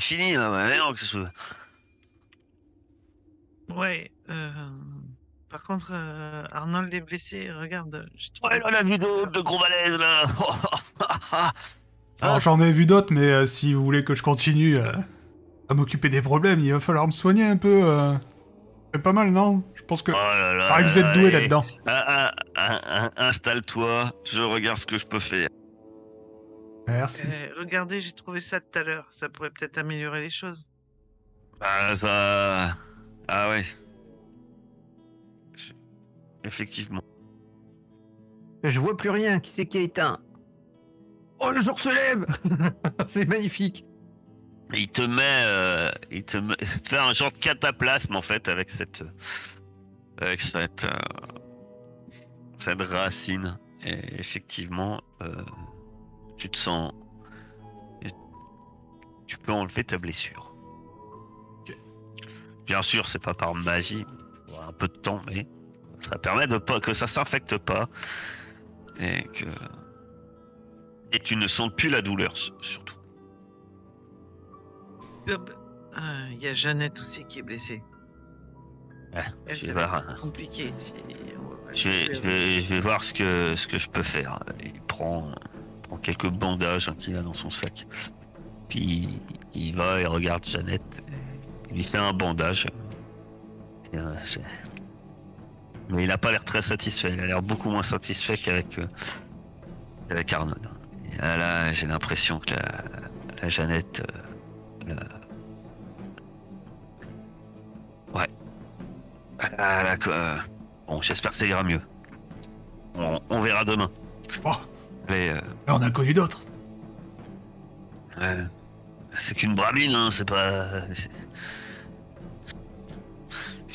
fini. Ah, bah, non, qu'est-ce que- Ouais. euh, Par contre, euh, Arnold est blessé. Regarde. Ouais, là, la vidéo de gros balèze, là. Alors j'en ai vu d'autres, mais euh, si vous voulez que je continue euh, à m'occuper des problèmes, il va falloir me soigner un peu. euh. C'est pas mal, non? Je pense que... Oh là là. Pareil que vous êtes doué là-dedans. Ah, ah, ah, ah, Installe-toi, je regarde ce que je peux faire. Merci. Eh, regardez, j'ai trouvé ça tout à l'heure. Ça pourrait peut-être améliorer les choses. Ah, ça. Ah, ouais. Je- Effectivement. Je vois plus rien. Qui c'est qui a éteint? Oh, le jour se lève C'est magnifique. Il te met. euh, il te met- fait un genre de cataplasme, en fait, avec cette. Avec cette. euh, cette racine. Et effectivement, euh, tu te sens. Tu peux enlever ta blessure. Bien sûr, c'est pas par magie. Un peu de temps, mais ça permet de pas que ça s'infecte pas et que et tu ne sens plus la douleur surtout. Ah, Il y a Jeannette aussi qui est blessée. Ouais, Elle, je vais voir. compliqué. si Je vais, je vais, je vais voir ce que, ce que je peux faire. Il prend, prend quelques bandages hein, qu'il a dans son sac. Puis il va et regarde Jeannette. Il lui fait un bandage. Euh, Mais il n'a pas l'air très satisfait. Il a l'air beaucoup moins satisfait qu'avec euh, avec Arnold. Et là, j'ai l'impression que la, la Jeannette. euh, la- Ouais. Bon, j'espère que ça ira mieux. On, verra demain. Mais, euh, on a connu d'autres. ouais, c'est qu'une bramine, hein, c'est pas. c'est-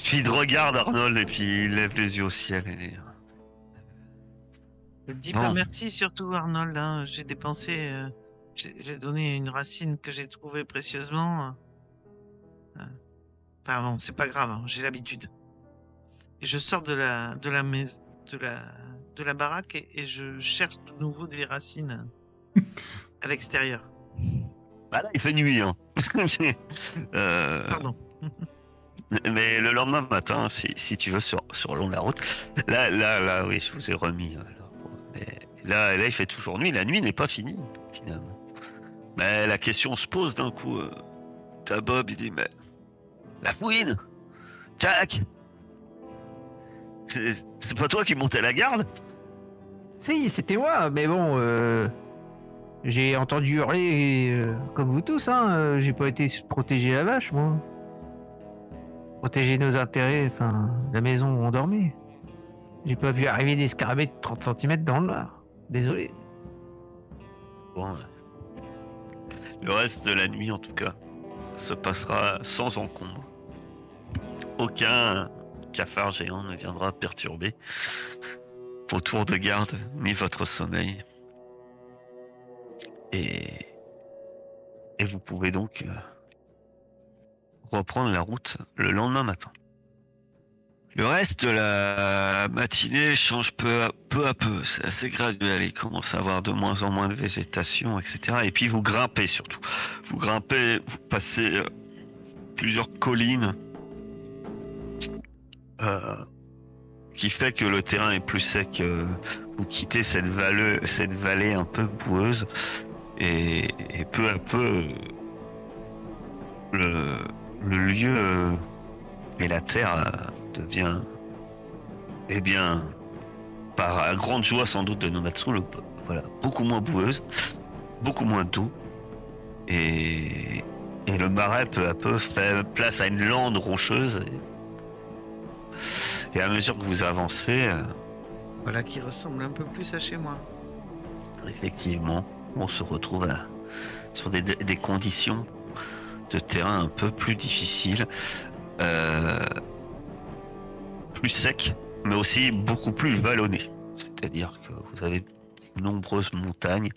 Puis il regarde Arnold et puis il lève les yeux au ciel et dit, Dis pas merci surtout Arnold. hein. J'ai dépensé, euh, j'ai j'ai donné une racine que j'ai trouvée précieusement. Euh, Enfin bon, c'est pas grave, hein, j'ai l'habitude. Et je sors de la de la maison, de la de la baraque et, et je cherche de nouveau des racines à l'extérieur. Bah là, il fait nuit, hein. Euh, Pardon. mais le lendemain matin, si, si tu veux, sur, sur le long de la route, là, là, là, oui, je vous ai remis. Mais là, là, il fait toujours nuit. La nuit n'est pas finie, finalement. Mais la question se pose d'un coup. euh, T'as Bob, il dit, mais. La fouine Jack C'est pas toi qui montais la garde? Si, c'était moi, mais bon, euh, j'ai entendu hurler euh, comme vous tous, hein. euh, J'ai pas été protéger la vache, moi. Protéger nos intérêts, enfin, la maison où on dormait. J'ai pas vu arriver des scarabées de 30 cm dans le noir. Désolé. Bon, le reste de la nuit, en tout cas, se passera sans encombre. Aucun cafard géant ne viendra perturber vos tours de garde ni votre sommeil. Et, et vous pouvez donc euh, reprendre la route le lendemain matin. Le reste de la matinée change peu à peu. À peu. C'est assez graduel. Il commence à avoir de moins en moins de végétation, etc. Et puis vous grimpez surtout. Vous grimpez, vous passez euh, plusieurs collines qui fait que le terrain est plus sec. euh, vous quittez cette vallée, un peu boueuse et, peu à peu euh, le, lieu euh, et la terre euh, devient eh bien par grande joie sans doute de Nomatsu, le- voilà, beaucoup moins boueuse, beaucoup moins doux et, et le marais peu à peu fait place à une lande rocheuse Et à mesure que vous avancez, euh, Voilà qui ressemble un peu plus à chez moi. effectivement, on se retrouve à- sur des, des conditions de terrain un peu plus difficiles, euh, plus secs, mais aussi beaucoup plus vallonnés. C'est-à-dire que vous avez de nombreuses montagnes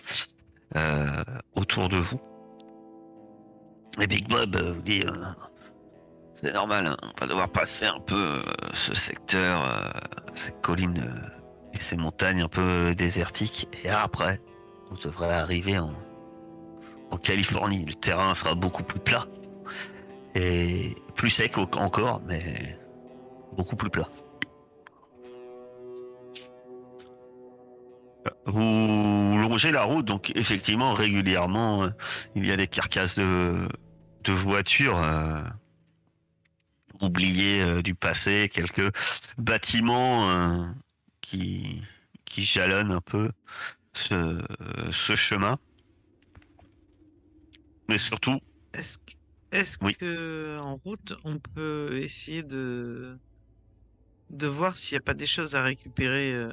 euh, autour de vous. Et Big Bob euh, vous dit, euh, c'est normal, hein, on va devoir passer un peu euh, ce secteur, euh, ces collines euh, et ces montagnes un peu désertiques. Et après, on devrait arriver en, en Californie. Le terrain sera beaucoup plus plat et plus sec encore, mais beaucoup plus plat. Vous longez la route, donc effectivement, régulièrement, euh, il y a des carcasses de, de voitures oubliées euh, du passé, quelques bâtiments euh, qui, qui jalonnent un peu ce, ce chemin. Mais surtout, Est-ce que, est-ce Oui. que en route, on peut essayer de de voir s'il n'y a pas des choses à récupérer euh,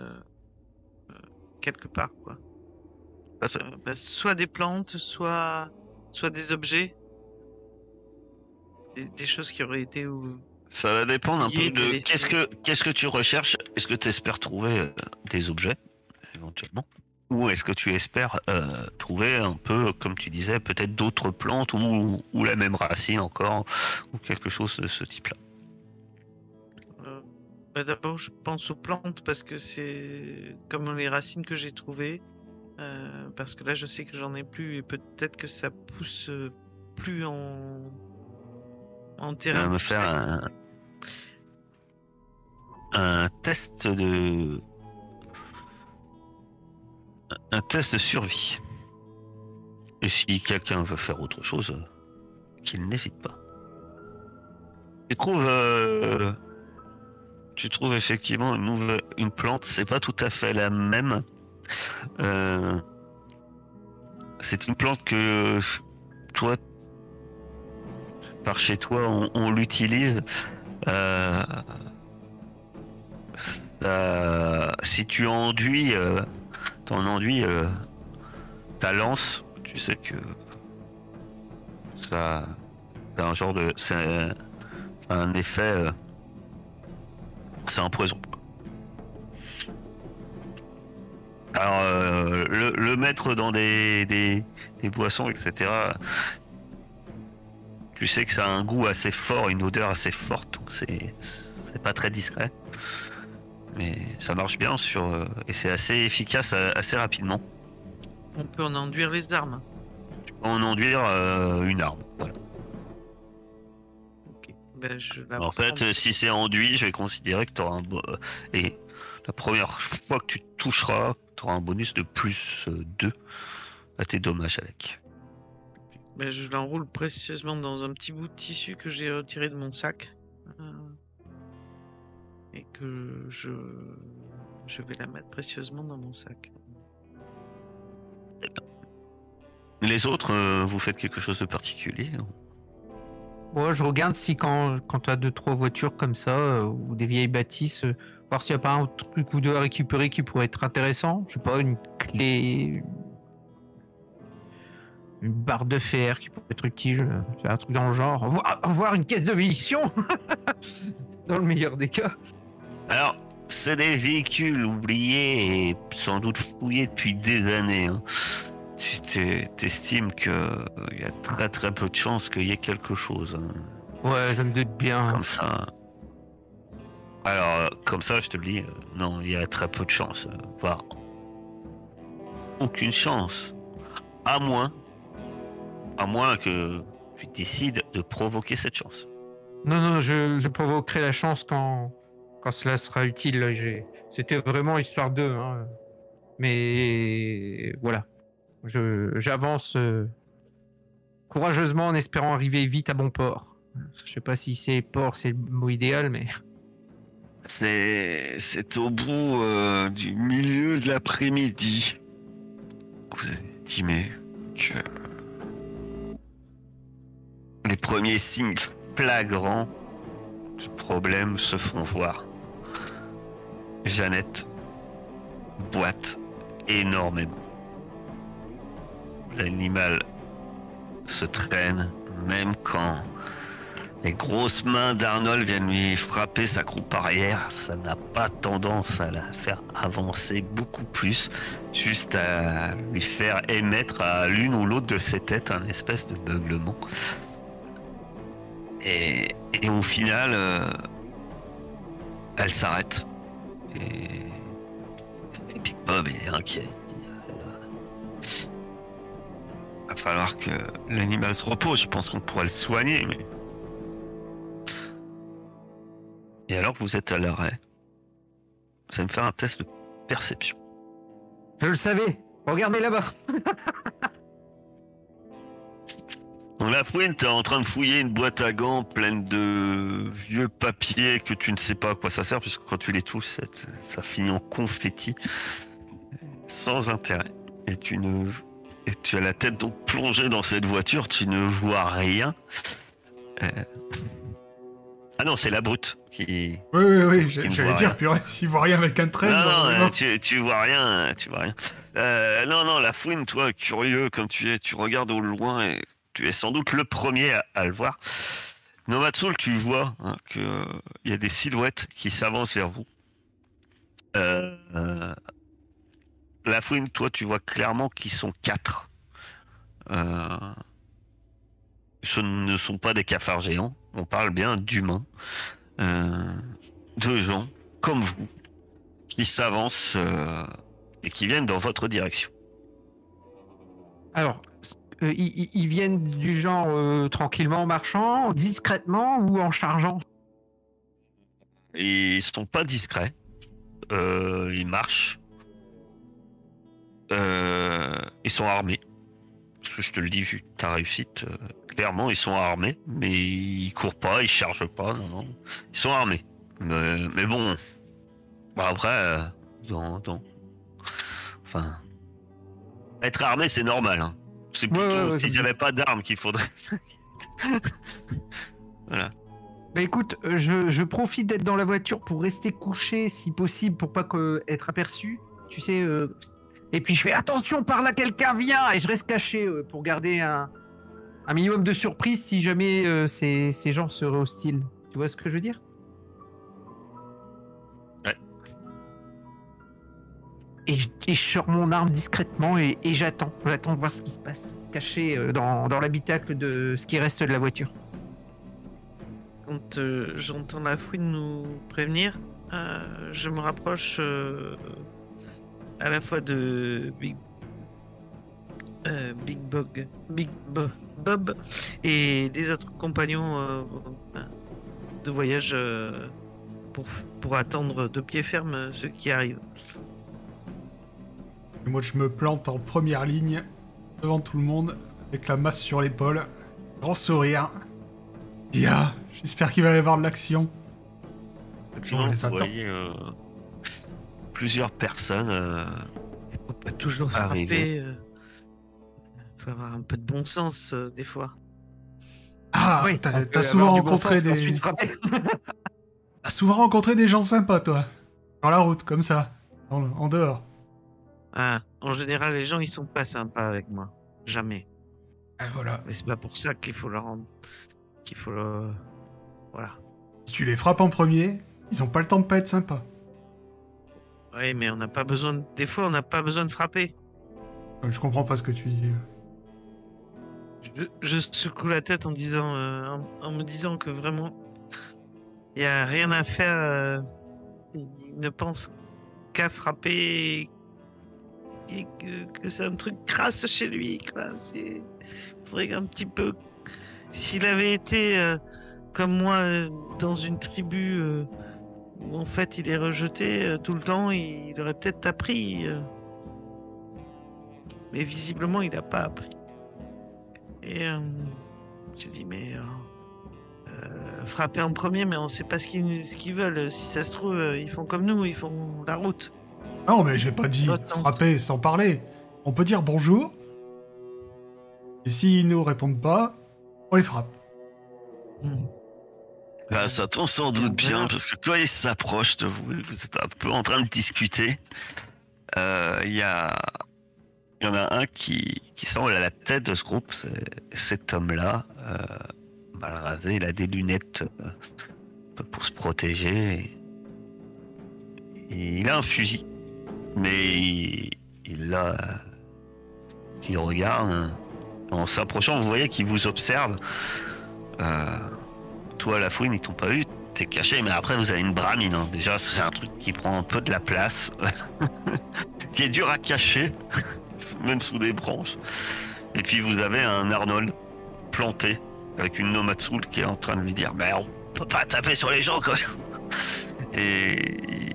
euh, quelque part, quoi? Euh, bah, soit des plantes, soit soit des objets, des, des choses qui auraient été ou ça va dépendre un peu de qu'est-ce que qu'est-ce que tu recherches? Est-ce que tu espères trouver euh, des objets éventuellement, ou est-ce que tu espères euh, trouver un peu, comme tu disais, peut-être d'autres plantes ou, ou la même racine encore, ou quelque chose de ce type-là? Euh, bah, D'abord, je pense aux plantes parce que c'est comme les racines que j'ai trouvées. euh, parce que là, je sais que j'en ai plus et peut-être que ça pousse plus en en terrain. me faire un, un test de un test de survie. Et si quelqu'un veut faire autre chose, qu'il n'hésite pas. Tu trouves, euh, tu trouves effectivement une nouvelle, une plante. C'est pas tout à fait la même. Euh, c'est une plante que toi, par chez toi, on, l'utilise. Euh, si tu enduis, euh, ton enduit, euh, ta lance, tu sais que ça, c'est un genre de, c'est un- effet, euh, c'est un poison. Alors, le, le mettre dans des, des, des boissons, etc. Tu sais que ça a un goût assez fort, une odeur assez forte, donc c'est pas très discret. Mais ça marche bien sur euh, et c'est assez efficace euh, assez rapidement. On peut en enduire les armes. Tu peux en enduire euh, une arme. Voilà. Ok. Ben, je la En fait, si c'est enduit, je vais considérer que tu auras un bo- et la première fois que tu toucheras, tu auras un bonus de plus 2 à tes dommages avec. Ben, je l'enroule précieusement dans un petit bout de tissu que j'ai retiré de mon sac. euh, et que je, je vais la mettre précieusement dans mon sac. Les autres, euh, vous faites quelque chose de particulier Moi, je regarde si quand, quand tu as deux, trois voitures comme ça, euh, ou des vieilles bâtisses, euh, voir s'il n'y a pas un truc ou deux à récupérer qui pourrait être intéressant. Je sais pas, une clé, une barre de fer qui pourrait être utile, euh, un truc dans le genre. Voir, voir une caisse de munitions Dans le meilleur des cas. Alors, c'est des véhicules oubliés et sans doute fouillés depuis des années. hein. Si t'es- t'estimes qu'il y a très très peu de chances qu'il y ait quelque chose hein, Ouais, ça me doute bien. comme ça. Alors, euh, comme ça, je te le dis, euh, non, il y a très peu de chances. euh, voire aucune chance. À moins, à moins que tu décides de provoquer cette chance. Non, non, je, je provoquerai la chance quand, quand cela sera utile. là, j'ai- C'était vraiment histoire d'eux. hein. Mais voilà. Je- J'avance euh, courageusement en espérant arriver vite à bon port. Je sais pas si c'est port, c'est le mot idéal, mais C'est c'est au bout euh, du milieu de l'après-midi. Vous estimez que les premiers signes flagrants du problème se font voir. Jeannette boite énormément. L'animal se traîne, même quand les grosses mains d'Arnold viennent lui frapper sa croupe arrière, ça n'a pas tendance à la faire avancer beaucoup plus, juste à lui faire émettre à l'une ou l'autre de ses têtes un espèce de beuglement. Et, au final, euh, elle s'arrête. Et, Big Bob est inquiet. Il Va falloir que l'animal se repose. Je pense qu'on pourrait le soigner, mais. Et alors que vous êtes à l'arrêt, vous allez me faire un test de perception. Je le savais. Regardez là-bas. La fouine, t'es en train de fouiller une boîte à gants pleine de vieux papiers que tu ne sais pas à quoi ça sert, puisque quand tu les touches, ça, te- ça finit en confetti, sans intérêt. Et tu ne, et tu as la tête donc plongée dans cette voiture, tu ne vois rien. Euh, Ah non, c'est la brute qui. Oui, oui, oui, j'allais dire, purée, s'il voit rien avec un 13, non, non, euh, euh, non. tu, tu vois rien, tu vois rien. Euh, non, non, la fouine, toi, curieux comme tu es, tu regardes au loin et tu es sans doute le premier à, le voir. Nomatsul, tu vois hein, que euh, y a des silhouettes qui s'avancent vers vous. Euh, euh, la fouine, toi, tu vois clairement qu'ils sont quatre. Ce ne sont pas des cafards géants. On parle bien d'humains, de gens comme vous qui s'avancent et qui viennent dans votre direction. Alors, euh, ils, viennent du genre euh, tranquillement marchant, discrètement ou en chargeant? Ils sont pas discrets. Euh, ils marchent. Ils sont armés. Parce que je te le dis, vu ta réussite, clairement, ils sont armés. Mais ils courent pas, ils chargent pas. Ils sont armés. Mais, bon. Bon, après, dans, dans- Enfin. Être armé, c'est normal. Hein. C'est plutôt ouais, comme ça. n'avaient pas d'armes qu'il faudrait. Bah écoute, euh, je, je profite d'être dans la voiture pour rester couché si possible pour pas que, être aperçu. Tu sais. euh, Et puis je fais attention, par là quelqu'un vient et je reste caché euh, pour garder un, un minimum de surprise si jamais euh, ces, ces gens seraient hostiles. Tu vois ce que je veux dire? Et je, sors mon arme discrètement et, j'attends. J'attends de voir ce qui se passe, caché euh, dans, l'habitacle de ce qui reste de la voiture. Quand euh, j'entends la fouine nous prévenir, euh, je me rapproche à la fois de Big, Big Bog, Big Bo- Bob et des autres compagnons de voyage pour, pour attendre de pied ferme ceux qui arrivent. Et moi, je me plante en première ligne, devant tout le monde, avec la masse sur l'épaule, grand sourire. Dia, j'espère qu'il va y avoir de l'action. Effectivement, les vous attend. voyez euh, plusieurs personnes. euh, Faut pas toujours Arrivé. frapper. euh, faut avoir un peu de bon sens euh, des fois. Ah, Oui, t'as souvent bon rencontré sens des... T'as souvent rencontré des gens sympas, toi. Dans la route, comme ça. en dehors. Ah, en général, les gens ils sont pas sympas avec moi. Jamais. Et voilà. Mais c'est pas pour ça qu'il faut leur rendre. Qu'il faut le. Voilà. Si tu les frappes en premier, ils ont pas le temps de pas être sympas. Oui, mais on n'a pas besoin. de- Des fois, on n'a pas besoin de frapper. Je comprends pas ce que tu dis. Je, je secoue la tête en disant, euh, en, en me disant que vraiment, il y a rien à faire. euh, il ne pense qu'à frapper que, c'est un truc crasse chez lui. Quoi. C'est, faudrait un petit peu. S'il avait été euh, comme moi euh, dans une tribu euh, où en fait il est rejeté tout le temps, il, il aurait peut-être appris. Mais visiblement, il n'a pas appris. Et j'ai dit, mais frapper en premier, mais on sait pas ce qu'ils veulent. Si ça se trouve, ils font comme nous, ils font la route. Non, mais j'ai pas dit frapper sans parler. On peut dire bonjour. Et s'ils nous répondent pas, on les frappe. Hmm. Bah, ça tombe sans doute bien, parce que quand il s'approche de vous, vous êtes un peu en train de discuter. euh, Il y a. Il y en a un qui, qui semble à la tête de ce groupe, c'est cet homme-là, euh, mal rasé, il a des lunettes euh, pour se protéger. Et il a un fusil, mais il, l'a. Il regarde. hein. En s'approchant, vous voyez qu'il vous observe. Euh, toi, la fouine, ils t'ont pas vu, t'es caché, mais après, vous avez une bramine. hein. Déjà, c'est un truc qui prend un peu de la place, qui est dur à cacher, même sous des branches. Et puis, vous avez un Arnold planté avec une Nomatsoul qui est en train de lui dire Mais on peut pas taper sur les gens, quoi. Et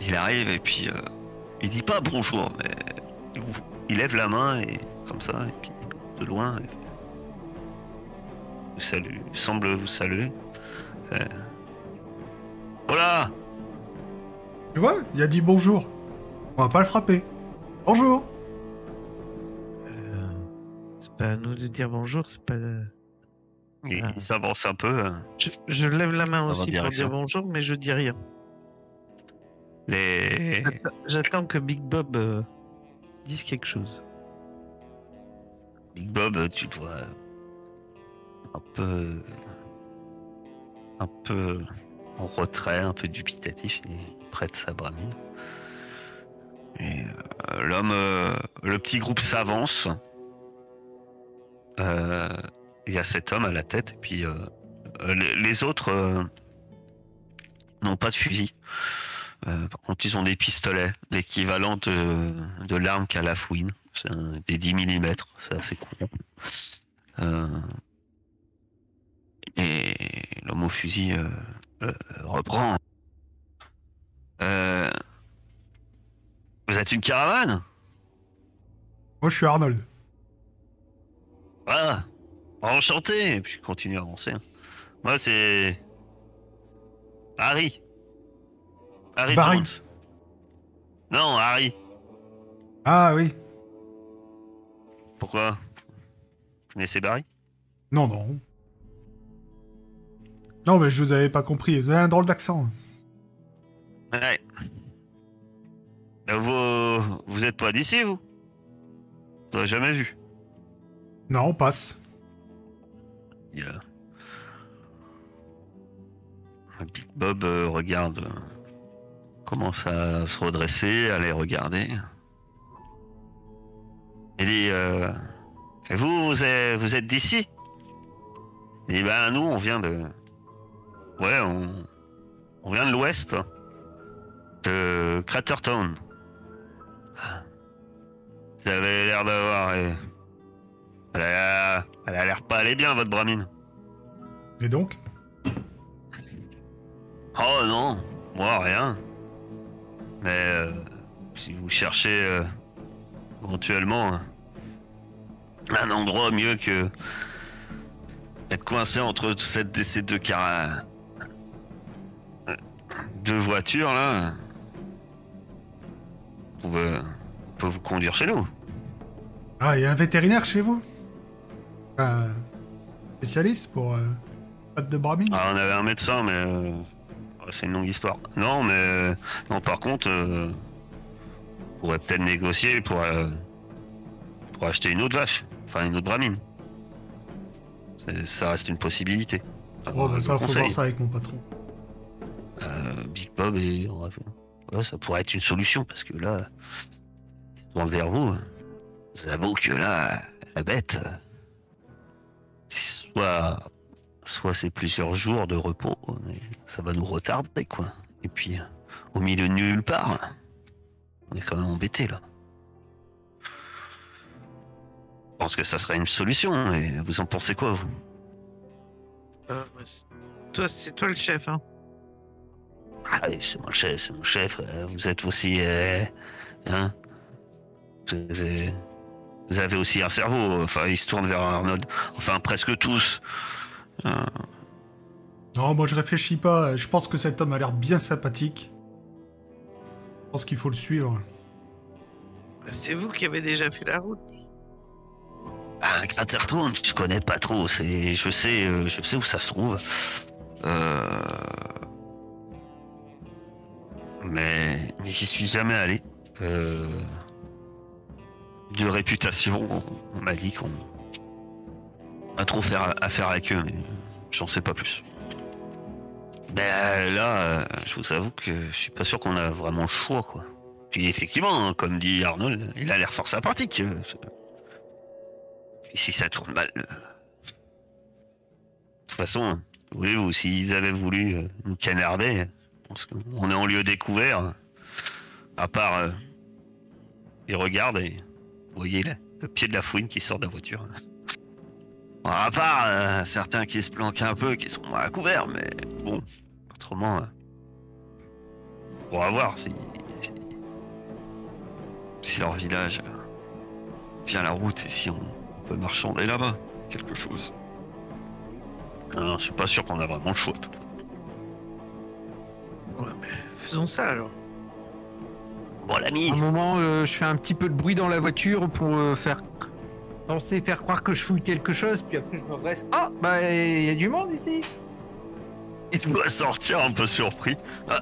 il arrive et puis euh, il dit pas bonjour, mais il, vous- il lève la main et comme ça, et puis de loin, il fait- vous salue, il semble vous saluer. Euh, Voilà, Tu vois, il a dit bonjour. On va pas le frapper. Bonjour. Euh, c'est pas à nous de dire bonjour, c'est pas. il, Ah. il s'avance un peu. euh, Je, je lève la main Dans aussi pour dire bonjour, mais je dis rien. Les... J'attends que Big Bob euh, dise quelque chose. Big Bob, tu te vois un peu, un peu en retrait, un peu dubitatif, il prête sa bramine. Et euh, l'homme, euh, le petit groupe s'avance. Il y a cet homme à la tête, et puis les, les autres n'ont pas de fusil. Euh, par contre, ils ont des pistolets, l'équivalent de, de l'arme qu'a la fouine. C'est un- des 10 mm, c'est assez courant. Euh, et l'homme au fusil euh, euh, reprend. Euh, vous êtes une caravane? Moi, je suis Arnold. Ah Enchanté Et puis je continue à avancer. Moi, c'est... Harry. Harry Barry. Jones. Non, Harry. Ah oui. Pourquoi? Vous connaissez Barry? Non, non. Non, mais je vous avais pas compris. Vous avez un drôle d'accent. Ouais. Vous, vous êtes pas d'ici, vous? Vous l'avez jamais vu. Non, on passe. Big Bob euh, regarde, euh, commence à se redresser, à les regarder. Il dit euh, Et vous, vous êtes, vous êtes d'ici? Il dit Ben, nous, on vient de. Ouais, on, on vient de l'ouest, de Cratertown. Vous avez l'air d'avoir. euh, Elle a, elle a l'air pas aller bien, votre bramine. Et donc? Oh non, moi rien. Mais euh, si vous cherchez euh, éventuellement un- un endroit mieux que être coincé entre cette, ces deux car euh, deux voitures là, on peut, on peut vous conduire chez nous. Ah, il y a un vétérinaire chez vous? Un spécialiste pour euh, de bramine Ah, on avait un médecin, mais euh, c'est une longue histoire. Non, mais euh, non, par contre, euh, on pourrait peut-être négocier pour euh, pour acheter une autre vache, enfin une autre bramine. Ça reste une possibilité. Oh, bah ça, faut voir ça avec mon patron. Euh, Big Bob et ouais, ça pourrait être une solution parce que là, tourne vers vous. Vous avouez que là, la bête, soit, soit c'est plusieurs jours de repos, mais ça va nous retarder quoi. Et puis, euh, au milieu de nulle part, on est quand même embêté là. Je pense que ça serait une solution. Et vous en pensez quoi vous? Euh, toi, c'est toi le chef, hein Ah oui, c'est mon chef, c'est mon chef. euh, Vous êtes aussi. euh, hein vous avez, vous avez aussi un cerveau. Enfin, il se tourne vers Arnold. Enfin, presque tous. Euh, Non, moi je réfléchis pas. Je pense que cet homme a l'air bien sympathique. Je pense qu'il faut le suivre. C'est vous qui avez déjà fait la route. ah, Cratertown, je connais pas trop. C'est, je sais, euh, je sais où ça se trouve. Euh, Mais, mais j'y suis jamais allé. Euh, De réputation, on, on m'a dit qu'on a trop faire affaire avec eux, mais j'en sais pas plus. Ben euh, là, euh, je vous avoue que je suis pas sûr qu'on a vraiment le choix, quoi. Puis effectivement, hein, comme dit Arnold, il a l'air fort sympathique. euh, Et si ça tourne mal. euh, De toute façon, voulez-vous, s'ils avaient voulu euh, nous canarder, je pense qu'on est en lieu découvert. À part. euh, ils regardent et. Vous voyez là, le pied de la fouine qui sort de la voiture. Bon, à part euh, certains qui se planquent un peu, qui sont à couvert, mais bon, autrement. euh, on va voir si. si- leur village euh, tient la route et si on, on peut marchander là-bas. Quelque chose. Non, je suis pas sûr qu'on a vraiment le choix. tout. Ouais, mais faisons ça alors. Bon, l'ami À un moment, euh, je fais un petit peu de bruit dans la voiture pour euh, faire penser, faire croire que je fouille quelque chose, puis après je me reste. Ah, bah il y a du monde ici. il doit sortir un peu surpris. Ah.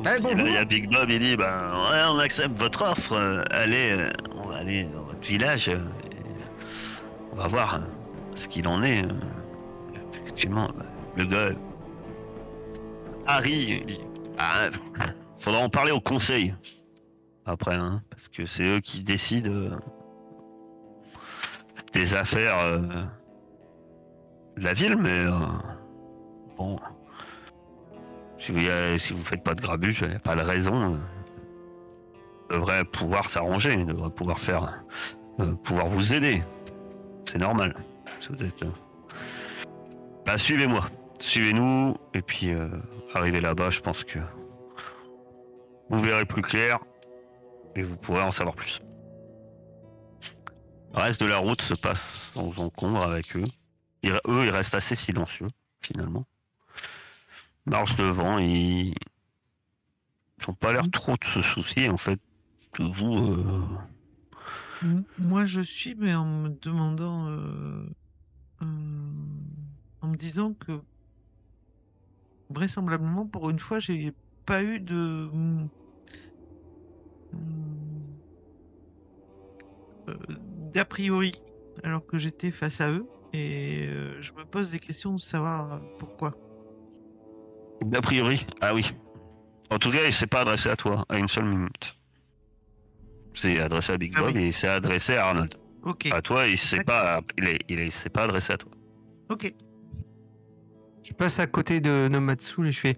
Eh, là, il y a Big Bob, il dit ben ouais, on accepte votre offre. euh, allez, euh, on va aller dans votre village. euh, on va voir ce qu'il en est. Effectivement, bah, le gars, Harry, il dit ah, faudra en parler au conseil après, hein, parce que c'est eux qui décident des affaires euh, de la ville, mais euh, bon. Si vous, faites pas de grabuge, il pas de raison. euh, ils devraient pouvoir s'arranger, ils devraient pouvoir faire, pouvoir vous aider. C'est normal. Bah, suivez-moi, suivez-nous, et puis arrivez là-bas, je pense que vous verrez plus clair et vous pourrez en savoir plus. Le reste de la route se passe sans encombre avec eux. Eux, ils restent assez silencieux, finalement marche devant, ils n'ont pas l'air trop de se soucier en fait de vous. euh, Moi, je suis, mais en me demandant, euh, euh, en me disant que vraisemblablement, pour une fois, j'ai pas eu de d'a priori, alors que j'étais face à eux, et euh, je me pose des questions de savoir euh, pourquoi. D'a priori, ah oui. En tout cas, il s'est pas adressé à toi à une seule minute. C'est adressé à Big Ah Bob oui. et il s'est adressé à Arnold. Ok, À toi, il s'est pas, il, est- il est- il s'est pas adressé à toi. ok. Je passe à côté de Nomatsu et je fais.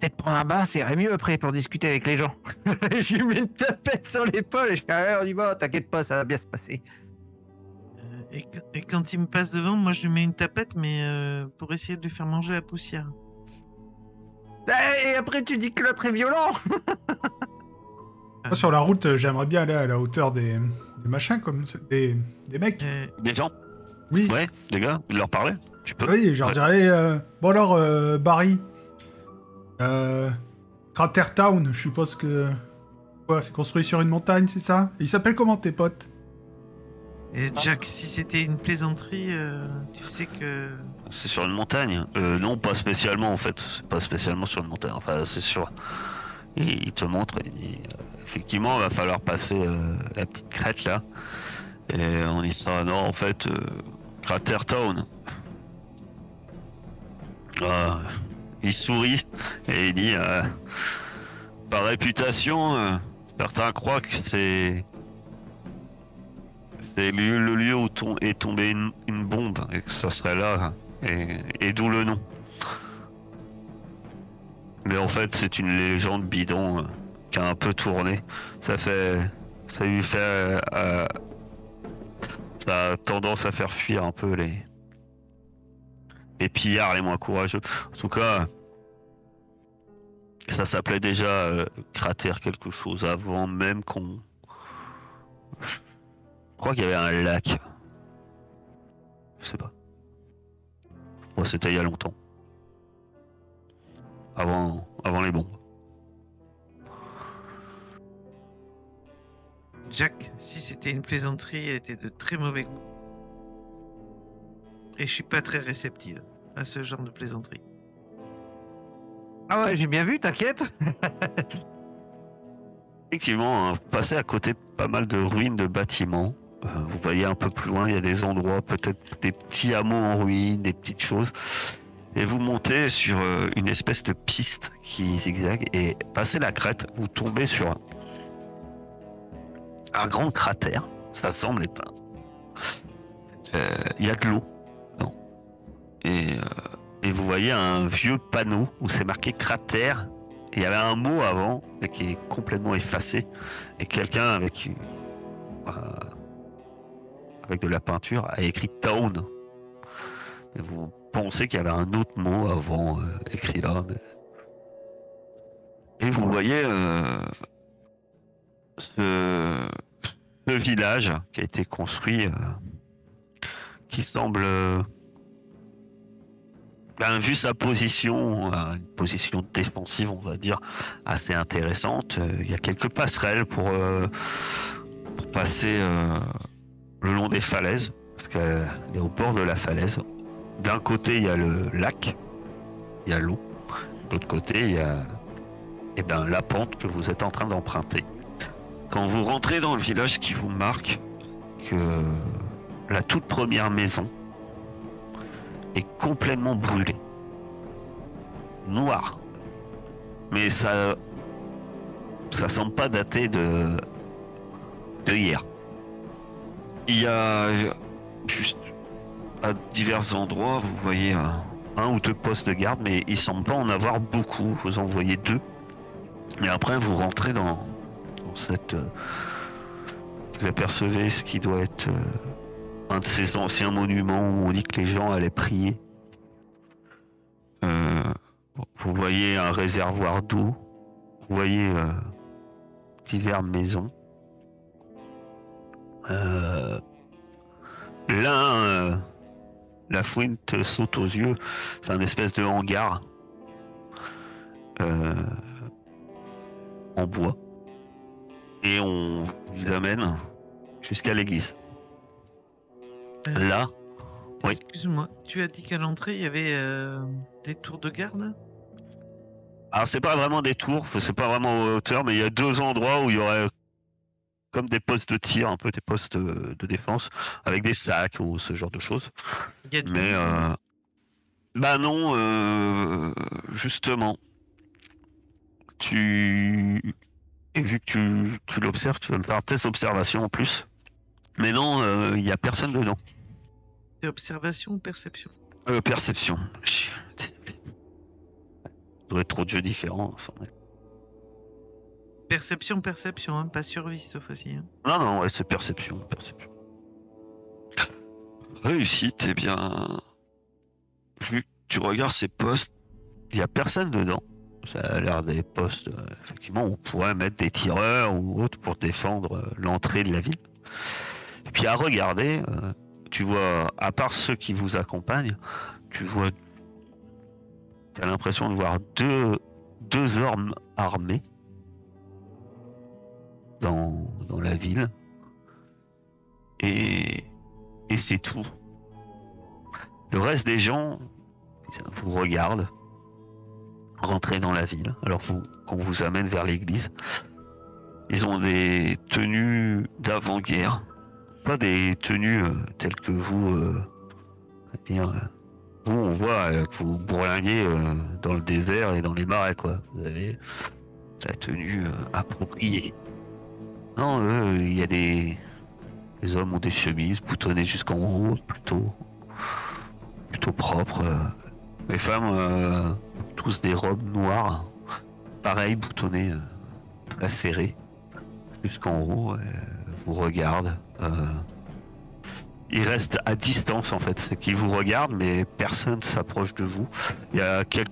Peut-être prendre un bain, ça irait mieux après pour discuter avec les gens. je lui mets une tapette sur l'épaule et je Allez, on y va, t'inquiète pas, ça va bien se passer. Euh, Et, qu- et quand il me passe devant, moi je lui mets une tapette, mais euh, pour essayer de lui faire manger la poussière. Eh, Et après, tu dis que l'autre est violent sur la route, j'aimerais bien aller à la hauteur des, des machins, comme des, des mecs. Euh, Des gens Oui, Ouais, les gars, leur parlait Tu peux oui, je leur Ouais. dirais. euh, bon alors, euh, Barry. Euh, Crater Town, je suppose que. Quoi, c'est construit sur une montagne, c'est ça? Il s'appelle comment tes potes? Et Jack, si c'était une plaisanterie, euh, tu sais que. C'est sur une montagne euh, Non, pas spécialement en fait. C'est pas spécialement sur une montagne. Enfin, c'est sûr. Il, il te montre. Il dit, euh, effectivement, il va falloir passer euh, la petite crête là. Et on y sera. Non, en fait, euh, Crater Town. Ah, il sourit et il dit euh, Par réputation, euh, certains croient que c'est. C'est le, lieu où ton- est tombée une, bombe et que ça serait là. Et, d'où le nom. Mais en fait, c'est une légende bidon euh, qui a un peu tourné. Ça fait. Ça lui fait. ça a tendance à faire fuir un peu les. Les pillards les moins courageux. En tout cas. Ça s'appelait déjà euh, cratère quelque chose avant même qu'on. Je crois qu'il y avait un lac. Je sais pas. Moi, c'était il y a longtemps. Avant, avant les bombes. Jack, si c'était une plaisanterie, elle était de très mauvais goût. Et je suis pas très réceptive à ce genre de plaisanterie. Ah ouais, j'ai bien vu, t'inquiète. Effectivement, hein, vous passez à côté de pas mal de ruines de bâtiments. Euh, vous voyez un peu plus loin, il y a des endroits, peut-être des petits hameaux en ruine, des petites choses. Et vous montez sur euh, une espèce de piste qui zigzague et passez la crête, vous tombez sur un, un grand cratère. Ça semble être un. Euh, Il y a de l'eau. Euh, et vous voyez un vieux panneau où c'est marqué cratère il y avait un mot avant, mais qui est complètement effacé. Et quelqu'un avec, euh, avec de la peinture a écrit Town. Et vous pensez qu'il y avait un autre mot avant euh, écrit là. Et vous voyez ce, village qui a été construit, qui semble ben, vu sa position, euh, une position défensive, on va dire, assez intéressante, euh, il y a quelques passerelles pour, euh, passer le long des falaises, parce qu'elle est au bord de la falaise. D'un côté, il y a le lac, il y a l'eau. De l'autre côté, il y a eh ben, la pente que vous êtes en train d'emprunter. Quand vous rentrez dans le village, ce qui vous marque, que la toute première maison complètement brûlée. Noire. Mais ça. Ça semble pas dater de. de hier. Il y. Juste. À divers endroits, vous voyez un, ou deux postes de garde, mais il semble pas en avoir beaucoup. Vous en voyez deux. Et après, vous rentrez dans, dans cette. euh, Vous apercevez ce qui doit être. euh, un de ces anciens monuments où on dit que les gens allaient prier. Euh, vous voyez un réservoir d'eau, vous voyez euh, diverses maisons. Euh, L'un, euh, la fouine te saute aux yeux, c'est un espèce de hangar euh, en bois. Et on vous amène jusqu'à l'église. Euh, Là, Oui. Excuse-moi, tu as dit qu'à l'entrée, il y avait euh, des tours de garde? Alors c'est pas vraiment des tours, c'est pas vraiment en hauteur, mais il y a deux endroits où il y aurait comme des postes de tir, un peu des postes de, de défense, avec des sacs ou ce genre de choses. Y a Mais euh, bah non, euh, justement, tu et vu que tu, tu l'observes, tu vas me faire un test d'observation en plus. Mais non, euh, il y a personne dedans. C'est observation ou perception Euh, perception. Doit être trop de jeux différents. sans. Perception, perception, hein, pas survie cette fois-ci. hein. Non, non, ouais, c'est perception, perception. Réussite, eh bien. Vu que tu regardes ces postes, il n'y a personne dedans. Ça a l'air des postes, euh, effectivement, où on pourrait mettre des tireurs ou autres pour défendre euh, l'entrée de la ville. Et puis à regarder, euh, tu vois, à part ceux qui vous accompagnent, tu vois. Tu as l'impression de voir deux, deux hommes armés dans, la ville. Et, c'est tout. Le reste des gens vous regardent rentrer dans la ville alors qu'on vous amène vers l'église. Ils ont des tenues d'avant-guerre, pas des tenues euh, telles que vous. euh, euh, vous, on voit que vous bourlinguez dans le désert et dans les marais, quoi. Vous avez la tenue appropriée. Non, eux, il y a des. Hommes ont des chemises boutonnées jusqu'en haut, plutôt. plutôt propres. Les femmes, euh, tous des robes noires, pareil, boutonnées, très serrées, jusqu'en haut, vous regardent. euh. Ils restent à distance en fait, qu'ils vous regardent, mais personne s'approche de vous. Il y a quel-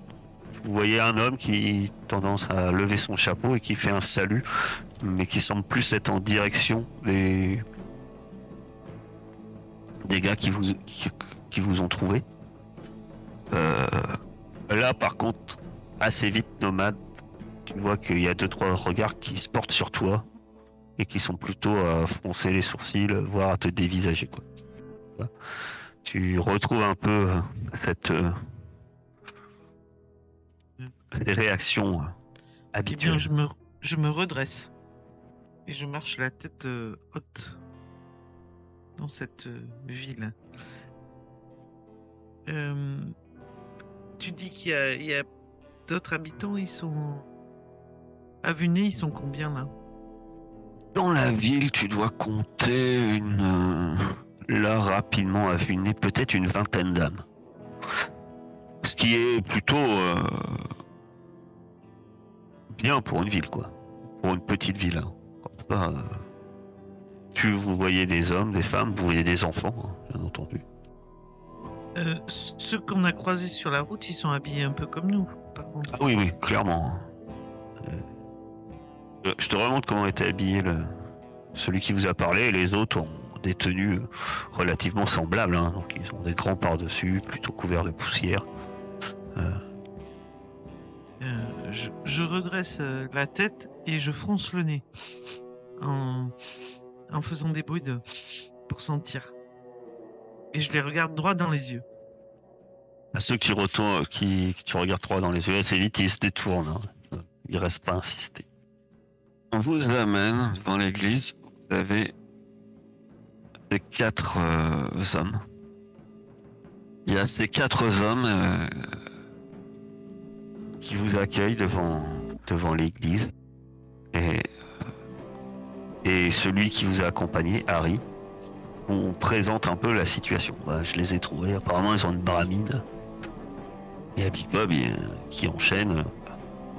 Vous voyez un homme qui tendance à lever son chapeau et qui fait un salut mais qui semble plus être en direction des gars qui vous qui, qui vous ont trouvé. Euh, là, par contre, assez vite, nomade, tu vois qu'il y a deux trois regards qui se portent sur toi et qui sont plutôt à froncer les sourcils, voire à te dévisager quoi. Tu retrouves un peu euh, cette, euh, ces réactions euh, Eh habituelles. je me, je me redresse. Et je marche la tête euh, haute dans cette ville. Tu dis qu'il y a, a d'autres habitants, ils sont. À ils sont combien là? Dans la ville, tu dois compter une. euh, là, rapidement, nez, peut-être une vingtaine d'âmes. Ce qui est plutôt. euh, bien pour une ville, quoi. Pour une petite ville. hein. Comme ça, euh, tu, vous voyez des hommes, des femmes, vous voyez des enfants, hein, bien entendu. Euh, Ceux qu'on a croisés sur la route, ils sont habillés un peu comme nous, par contre. Ah oui, oui, clairement. Euh, je te remonte comment était habillé le... celui qui vous a parlé, et les autres ont des tenues euh, relativement semblables. hein. Donc ils ont des grands par-dessus, plutôt couverts de poussière. Euh, je, je redresse la tête et je fronce le nez en, en faisant des bruits de pour sentir. Et je les regarde droit dans les yeux. À ceux qui retournent, qui, qui tu regardes droit dans les yeux, c'est vite, ils se détournent. hein. Ils restent pas insister. On vous amène dans l'église. Vous avez ces quatre euh, hommes. Il y a ces quatre hommes euh, qui vous accueillent devant, devant l'église. Et, et celui qui vous a accompagné, Harry, vous présente un peu la situation. Voilà, je les ai trouvés. Apparemment, ils ont une bramine. Et à Big Bob, qui enchaîne,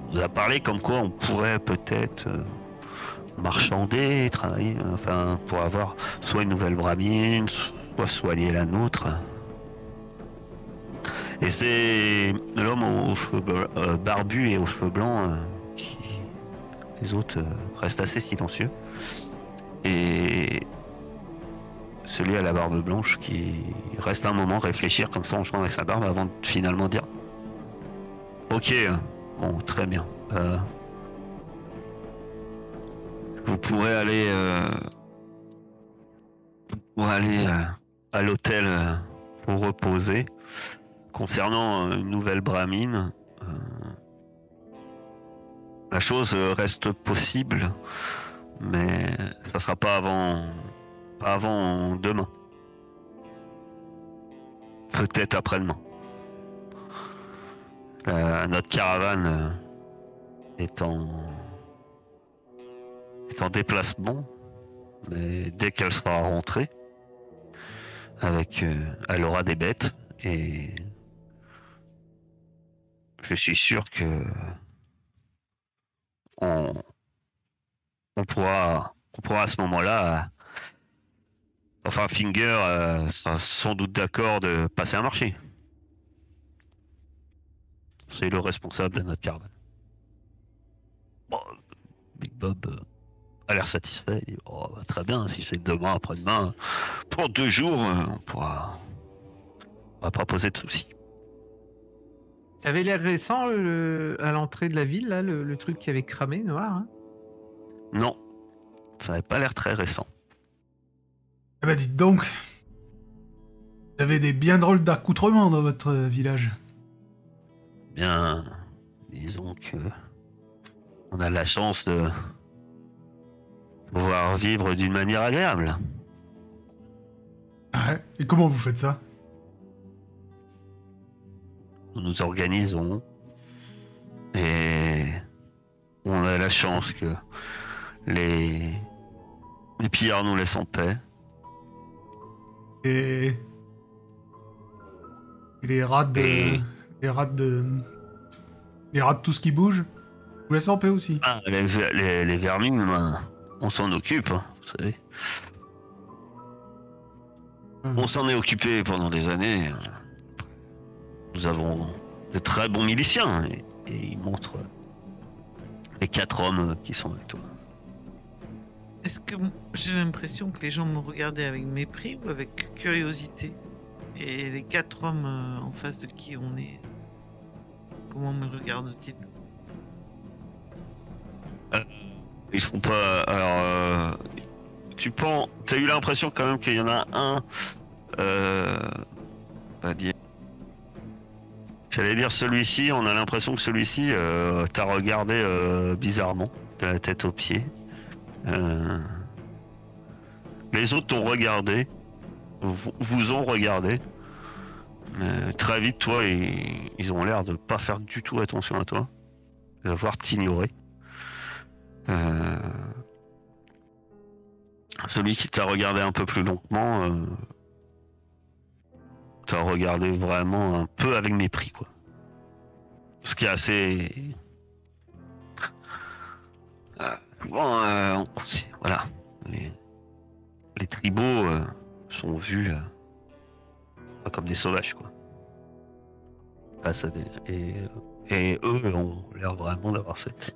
on nous a parlé comme quoi on pourrait peut-être euh, marchander, travailler, enfin, pour avoir soit une nouvelle bramine, soit soigner la nôtre. Et c'est l'homme aux cheveux euh, barbus et aux cheveux blancs euh, qui. Les autres euh, restent assez silencieux. Et celui à la barbe blanche qui reste un moment réfléchir comme ça en jouant avec sa barbe avant de finalement dire Ok, bon, très bien. Vous pourrez aller, euh, aller euh, à l'hôtel euh, pour reposer. Concernant une nouvelle bramine, la chose reste possible, mais ça sera pas avant, pas avant demain. Peut-être après-demain. Notre caravane est en est en déplacement, mais dès qu'elle sera rentrée, avec, euh, elle aura des bêtes et je suis sûr que on, on pourra on pourra à ce moment-là, enfin Finger euh, sera sans doute d'accord de passer un marché. C'est le responsable de notre caravane. Bon, Big Bob euh, a l'air satisfait. Il dit, Oh, bah, très bien, si c'est demain, après-demain, pour deux jours, euh, on pourra, on va pas poser de soucis. Ça avait l'air récent le- à l'entrée de la ville, là, le, le truc qui avait cramé noir. hein? Non, ça n'avait pas l'air très récent. Eh ben dites donc. Vous avez des bien drôles d'accoutrements dans votre village. Bien, disons que on a la chance de pouvoir vivre d'une manière agréable. Ouais. Et comment vous faites ça? Nous nous organisons et on a la chance que les, les pillards nous laissent en paix. Et... Et les rats de... Et- Les rats de... Les rats de tout ce qui bouge Vous laissez en paix aussi? Ah, les, ver- les, les vermines, ben, on s'en occupe, hein, vous savez. Mhm. On s'en est occupé pendant des années. Nous avons de très bons miliciens et, et ils montrent les quatre hommes qui sont avec toi. Est-ce que m- j'ai l'impression que les gens me regardaient avec mépris ou avec curiosité? Et les quatre hommes euh, en face de qui on est, comment me regardent-ils? Ils font pas. Alors, euh, tu penses. T'as eu l'impression quand même qu'il y en a un. euh, va dire. J'allais dire celui-ci, on a l'impression que celui-ci euh, t'a regardé euh, bizarrement, de la tête aux pieds. Les autres t'ont regardé, vous, ont regardé. Très vite, toi, ils, ils ont l'air de pas faire du tout attention à toi, de voir t'ignorer. Euh, Celui qui t'a regardé un peu plus longuement, euh, t'a regardé vraiment un peu avec mépris, quoi. Ce qui est assez. Euh, bon, euh, voilà. Les, tribaux sont vus comme des sauvages, quoi. Et eux ont l'air vraiment d'avoir cette,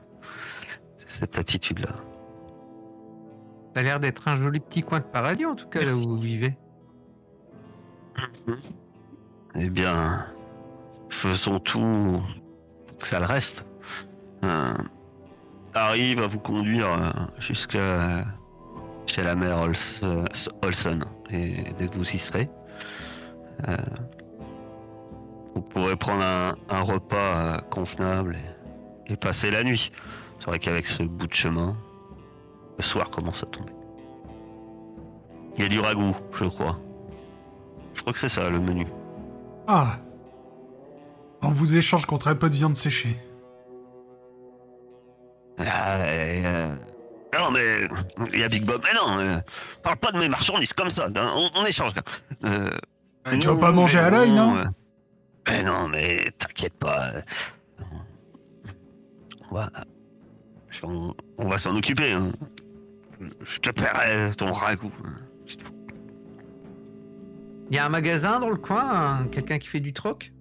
cette attitude-là. Ça a l'air d'être un joli petit coin de paradis, en tout cas, là où vous vivez. Eh bien, faisons tout pour que ça le reste. Euh, Harry va vous conduire euh, jusqu'à chez la mère Ols- Olson. Et dès que vous y serez, euh, vous pourrez prendre un, un repas convenable et, et passer la nuit. C'est vrai qu'avec ce bout de chemin, le soir commence à tomber. Il y a du ragoût, je crois. Je crois que c'est ça le menu. Ah On vous échange contre un peu de viande séchée. Ah, euh, Non, mais il y a Big Bob. Mais non, euh, parle pas de mes marchandises comme ça. hein, On, on échange. Euh, Euh, tu vas pas manger à l'œil, non euh, Mais non, mais t'inquiète pas. On va, on, on va s'en occuper. hein. Je te paierai ton ragoût. hein. Il y a un magasin dans le coin, un- quelqu'un qui fait du troc?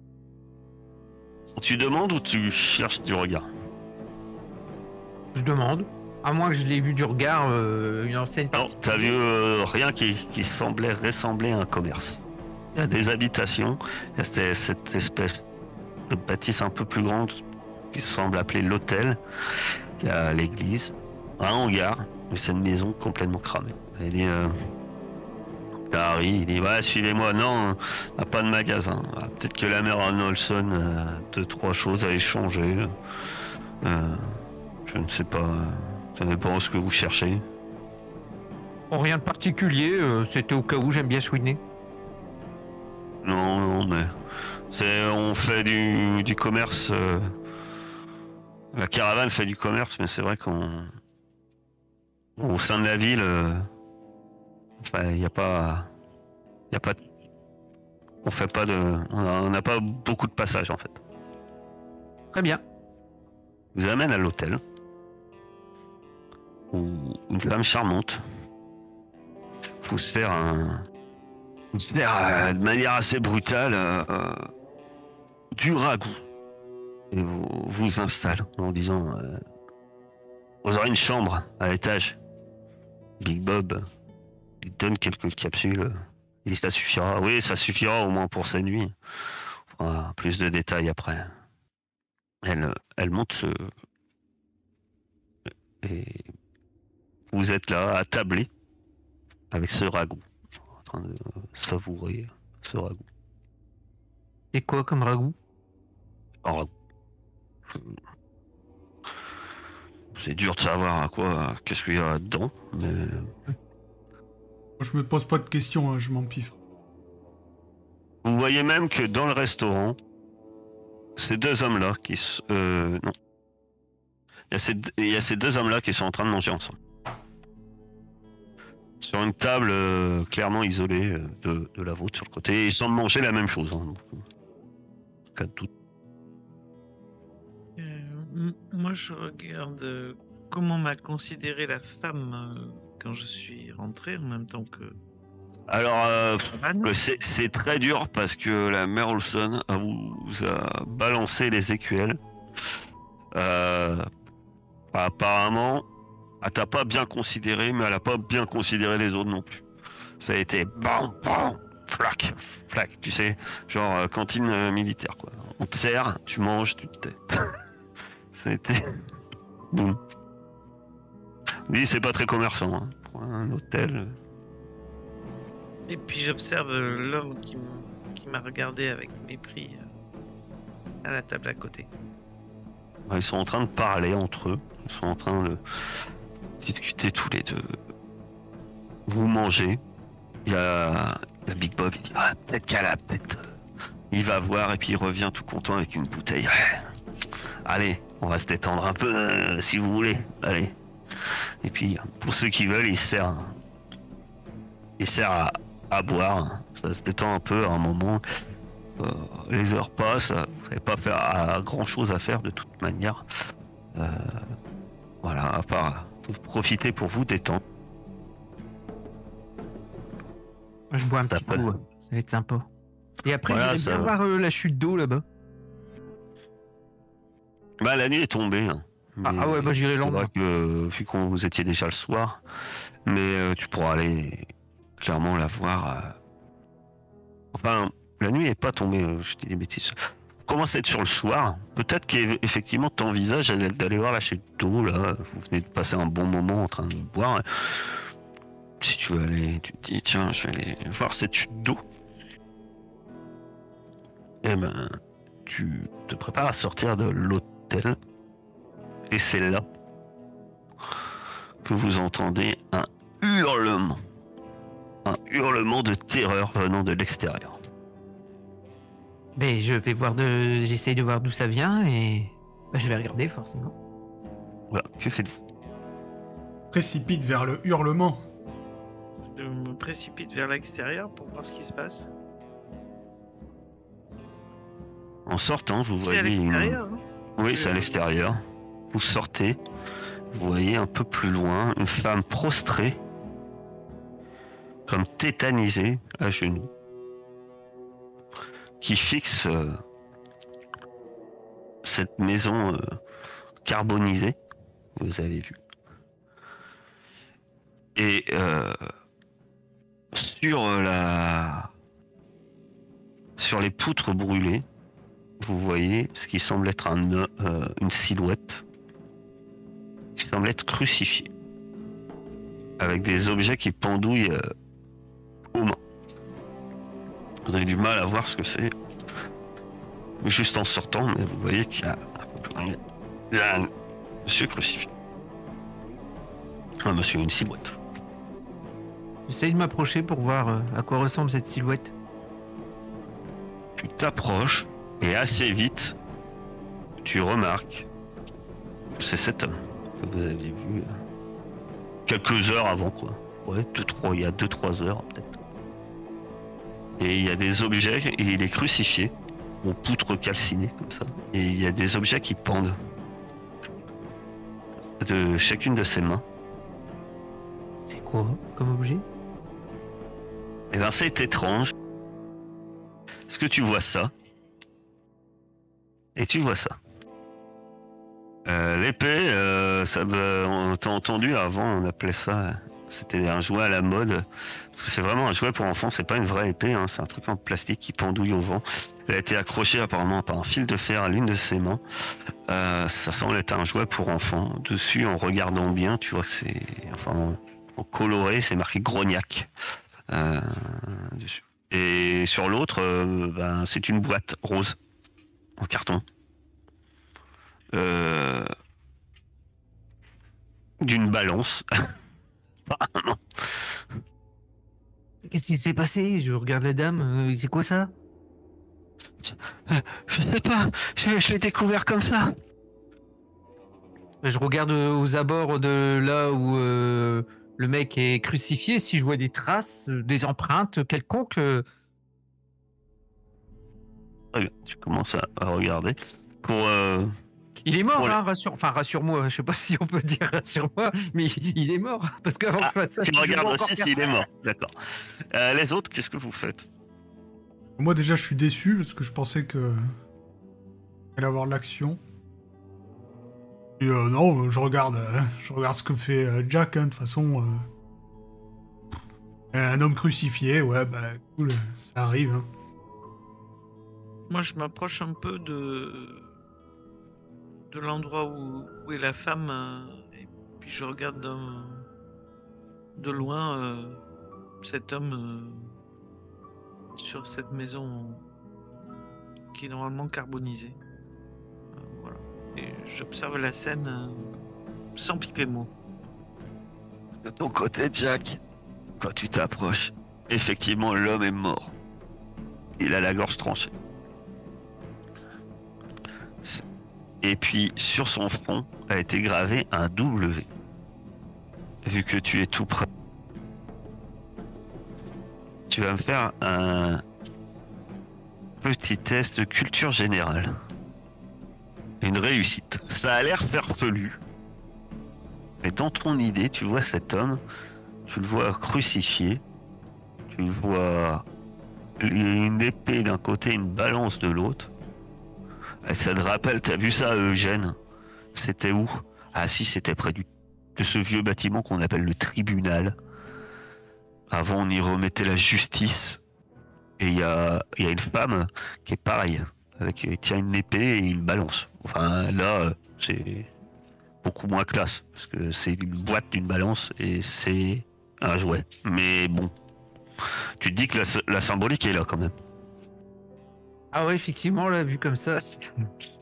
Tu demandes ou tu cherches du regard? Je demande. À moins que je l'ai vu du regard, euh, une enseigne. Non, t'as vu euh, rien qui, qui semblait ressembler à un commerce. Il y a des habitations, il y a cette, cette espèce de bâtisse un peu plus grande qui semble appeler l'hôtel. Il y a l'église, un hangar, mais c'est une maison complètement cramée. Il dit, euh, Harry, il dit, ouais, suivez-moi. Non, on n'a pas de magasin. Ah, Peut-être que la mère Olson a deux, trois choses à échanger. Euh, je ne sais pas. Ça dépend ce que vous cherchez. Rien de particulier, euh, c'était au cas où j'aime bien chouiner. Non, non, mais c'est on fait du, du commerce. euh, la caravane fait du commerce, mais c'est vrai qu'on au sein de la ville, euh, enfin, il n'y a pas, il a pas, de- on fait pas de, on n'a pas beaucoup de passages en fait. Très bien. vous amène à l'hôtel où une femme charmante vous sert un vous sert euh, de manière assez brutale euh, du ragoût vous vous installe en disant euh, vous aurez une chambre à l'étage. Big Bob lui donne quelques capsules. Il dit ça suffira. Oui ça suffira au moins pour cette nuit. On fera plus de détails après. Elle, elle monte ce- et vous êtes là, attablé, avec ce ragoût, en train de savourer ce ragoût. C'est quoi comme ragoût. C'est dur de savoir à quoi, qu'est-ce qu'il y a dedans, mais Je me pose pas de questions, hein, je m'en pifre. vous voyez même que dans le restaurant, ces deux hommes-là qui, s- euh, non, il y, a ces, il y a ces deux hommes-là qui sont en train de manger ensemble. Sur une table euh, clairement isolée euh, de, de la vôtre sur le côté, ils semblent manger la même chose. hein. Doute. Moi, je regarde euh, comment m'a considéré la femme euh, quand je suis rentré en même temps que Alors, euh, C'est très dur parce que la mère Olson a- vous a balancé les écuelles. Euh, apparemment, elle t'a pas bien considéré, mais elle a pas bien considéré les autres non plus. Ça a été bam, bam, flac, flac, tu sais, genre cantine militaire quoi. On te sert, tu manges, tu te tais. Ça a été boum. Dit c'est pas très commerçant hein, pour un hôtel. Et puis j'observe euh, l'homme qui, m'a regardé avec mépris euh, à la table à côté. Ils sont en train de parler entre eux. Ils sont en train de discuter tous les deux. Vous mangez. Il y a, il y a Big Bob. Il dit ah, peut-être qu'elle a, peut-être. euh, Il va voir et puis il revient tout content avec une bouteille. Ouais. Allez, on va se détendre un peu euh, si vous voulez. Allez. Et puis pour ceux qui veulent, il sert. Il sert à, à boire. Ça se détend un peu à un moment. Euh, les heures passent, vous n'avez pas faire grand chose à faire de toute manière. Euh, voilà, à part vous profitez pour vous détendre. Je bois un Ça petit peut- coup, ça va être sympa. Et après, Voilà, il va. voir euh, la chute d'eau là-bas. Bah, la nuit est tombée. hein. Ah, ah ouais, bah j'irai lendemain. que vu qu'on vous étiez déjà le soir, mais euh, tu pourras aller clairement la voir. euh. Enfin, la nuit n'est pas tombée, euh, je dis des bêtises. Commence à être sur le soir? Peut-être qu'effectivement, t'envisages d'aller d'aller voir la chute d'eau. Là, vous venez de passer un bon moment en train de boire. Si tu veux aller, tu te dis tiens, je vais aller voir cette chute d'eau. Eh ben, tu te prépares à sortir de l'hôtel. Et c'est là que vous entendez un hurlement. Un hurlement de terreur venant de l'extérieur. Mais je vais voir de. J'essaye de voir d'où ça vient et. bah, je vais regarder forcément. Voilà, que faites-vous? Précipite vers le hurlement. Je me précipite vers l'extérieur pour voir ce qui se passe. En sortant, vous C'est à voyez une... hein Oui, c'est à l'extérieur. Vous sortez, vous voyez un peu plus loin une femme prostrée, comme tétanisée à genoux, qui fixe euh, cette maison euh, carbonisée, vous avez vu. Et euh, sur la sur les poutres brûlées, vous voyez ce qui semble être un, euh, une silhouette qui semble être crucifiée avec des objets qui pendouillent euh, aux mains. Vous avez du mal à voir ce que c'est juste en sortant, mais vous voyez qu'il y a un, monsieur crucifié. Un monsieur, une silhouette. J'essaye de m'approcher pour voir euh, à quoi ressemble cette silhouette. Tu t'approches et assez vite, tu remarques que c'est cet homme que vous avez vu euh, quelques heures avant, quoi. Ouais, deux, trois, il y a deux, trois heures peut-être. Et il y a des objets, et il est crucifié, aux poutres calcinées comme ça. Et il y a des objets qui pendent de chacune de ses mains. C'est quoi comme objet? Eh ben, c'est étrange. Est-ce que tu vois ça? Et tu vois ça. Euh, L'épée, euh, on t'a entendu avant, on appelait ça. C'était un jouet à la mode. Parce que c'est vraiment un jouet pour enfants, c'est pas une vraie épée, hein, c'est un truc en plastique qui pendouille au vent. Elle a été accrochée apparemment par un fil de fer à l'une de ses mains. Euh, ça semble être un jouet pour enfants. Dessus, en regardant bien, tu vois que c'est. Enfin, en, coloré, c'est marqué Grognac. Et sur l'autre, ben, c'est une boîte rose en carton. Euh, D'une balance. Ah, non. Qu'est-ce qui s'est passé? Je regarde la dame. euh, c'est quoi ça? Je sais pas, je, je l'ai découvert comme ça. Je regarde euh, aux abords de là où euh, le mec est crucifié. Si je vois des traces, des empreintes quelconques. Très bien, tu commences à, à regarder. Pour. euh, Il est mort, hein, rassure. Enfin, rassure-moi. Je sais pas si on peut dire rassure-moi, mais il est mort parce qu'avant Ah, que je fasse ça, tu je aussi s'il est mort. D'accord. Euh, les autres, qu'est-ce que vous faites? Moi déjà je suis déçu parce que je pensais que allait avoir de l'action. Et euh, non, je regarde, je regarde ce que fait Jack. hein, De toute façon, euh, un homme crucifié, ouais, bah cool, ça arrive. hein. Moi, je m'approche un peu de de l'endroit où, est la femme euh, et puis je regarde de loin euh, cet homme euh, sur cette maison qui est normalement carbonisée. Voilà. Et j'observe la scène sans piper mot. De ton côté, Jack, quand tu t'approches, effectivement, l'homme est mort. Il a la gorge tranchée. Et puis, sur son front a été gravé un W. Vu que tu es tout près, tu vas me faire un petit test de culture générale. Une réussite. Ça a l'air farfelu. Mais dans ton idée, tu vois cet homme, tu le vois crucifié, tu le vois une épée d'un côté, une balance de l'autre. Ça te rappelle, t'as vu ça, Eugène? C'était où? Ah si, c'était près de ce vieux bâtiment qu'on appelle le tribunal. Avant, on y remettait la justice. Et il y a, une femme qui est pareille, avec qui tient une épée et une balance. Enfin, là, c'est beaucoup moins classe, parce que c'est une boîte d'une balance et c'est un jouet. Mais bon, tu te dis que la symbolique est là quand même. Ah ouais, effectivement, là, vu comme ça.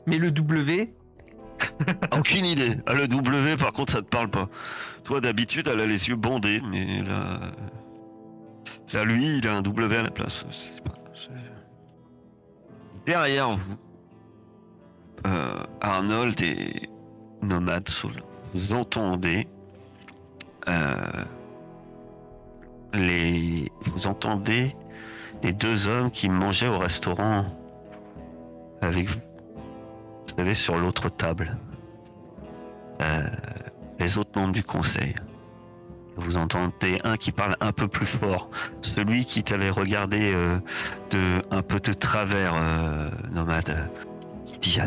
Mais le W, Aucune idée. Ah, le W, par contre, ça te parle pas. Toi, d'habitude, elle a les yeux bandés, mais là. Là, lui, il a un W à la place. Derrière vous, euh, Arnold et Nomad Soul, vous entendez. euh, les, vous entendez les deux hommes qui mangeaient au restaurant avec vous. Vous savez, sur l'autre table. Euh, les autres membres du conseil. Vous entendez un qui parle un peu plus fort. Celui qui t'avait regardé euh, de un peu de travers, euh, nomade. qui dit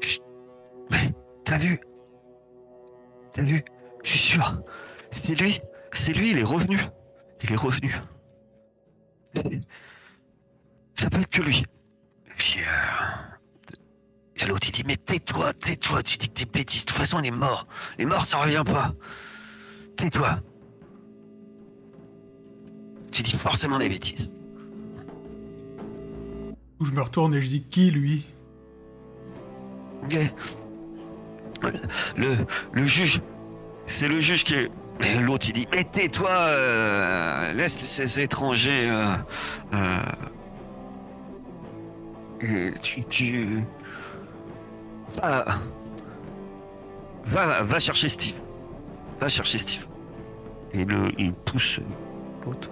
Chut. Mais t'as vu? T'as vu? Je suis sûr. C'est lui. C'est lui, il est revenu. Il est revenu. Ça peut être que lui. Et puis, euh, et l'autre, il dit, mais tais-toi, tais-toi, tu dis que t'es bêtise. De toute façon, il est mort. Les morts, ça revient pas. Tais-toi. Tu dis forcément des bêtises. Où je me retourne et je dis qui lui? Le, le juge, c'est le juge qui est. L'autre, il dit, mais tais-toi, euh, laisse ces étrangers. euh, euh, et tu, tu. Va. Va, va chercher Steve. Va chercher Steve. Et le, il pousse l'autre.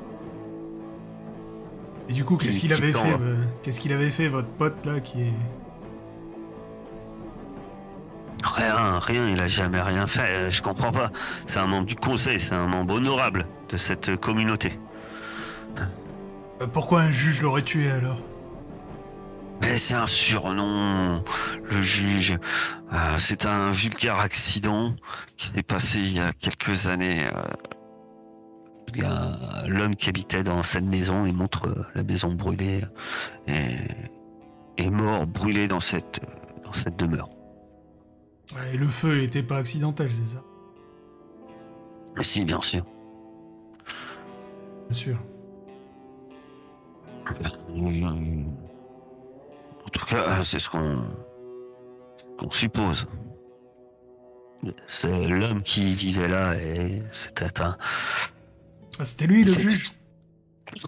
Et du coup, qu'est-ce Qui- qu'il qui avait fait euh, Qu'est-ce qu'il avait fait, votre pote là qui est. Rien, rien, il a jamais rien fait. euh, Je comprends pas. C'est un membre du conseil, c'est un membre honorable de cette communauté. Euh, Pourquoi un juge l'aurait tué alors? Mais c'est un surnom, le juge. Euh, c'est un vulgaire accident qui s'est passé il y a quelques années. euh. L'homme qui habitait dans cette maison, il montre euh, la maison brûlée, et est mort brûlé dans cette, euh, dans cette demeure. Ouais, Et le feu était pas accidentel, c'est ça? Mais si, bien sûr. Bien sûr. En tout cas, c'est ce qu'on qu'on suppose. C'est l'homme qui vivait là et c'était un. Ah, c'était lui le juge?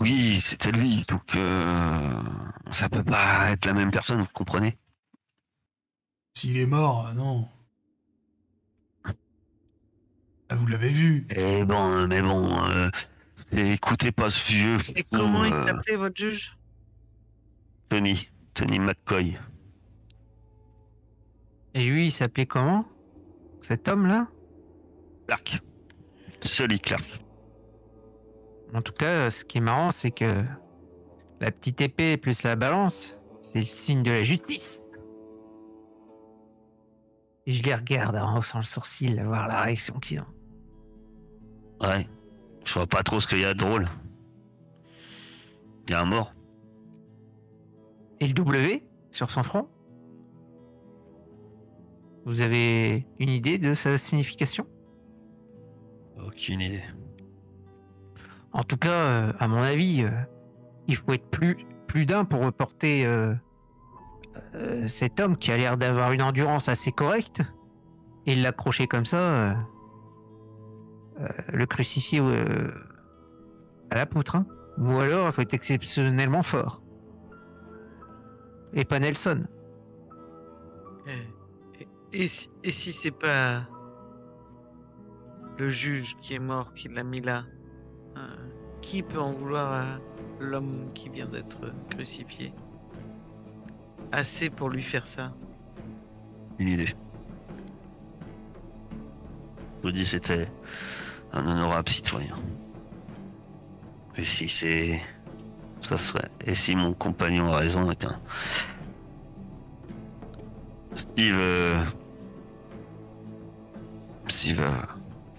Oui, c'était lui. Donc euh, ça peut pas être la même personne, vous comprenez? S'il est mort, ah non. Ah, vous l'avez vu Et bon, mais bon, euh, écoutez pas ce vieux. Et comment il euh, s'appelait votre juge? Tony, Tony McCoy. Et lui, il s'appelait comment Cet homme-là? Clark. Sully Clark. En tout cas, ce qui est marrant, c'est que la petite épée plus la balance, c'est le signe de la justice. Et je les regarde en haussant le sourcil, à voir la réaction qu'ils ont. Ouais. Je vois pas trop ce qu'il y a de drôle. Il y a un mort. Et le W sur son front? Vous avez une idée de sa signification? Aucune idée. En tout cas, euh, à mon avis, euh, il faut être plus, plus d'un pour reporter euh, cet homme qui a l'air d'avoir une endurance assez correcte et l'accrocher comme ça, le crucifier à la poutre. hein. Ou alors, il faut être exceptionnellement fort. Et pas Nelson. Et, et- si, et si c'est pas le juge qui est mort qui l'a mis là euh, Qui peut en vouloir à l'homme qui vient d'être crucifié? Assez pour lui faire ça. Une idée. Je vous dis, c'était un honorable citoyen. Et si c'est. Ça serait. Et si mon compagnon a raison, eh bien. Steve. euh, Steve euh,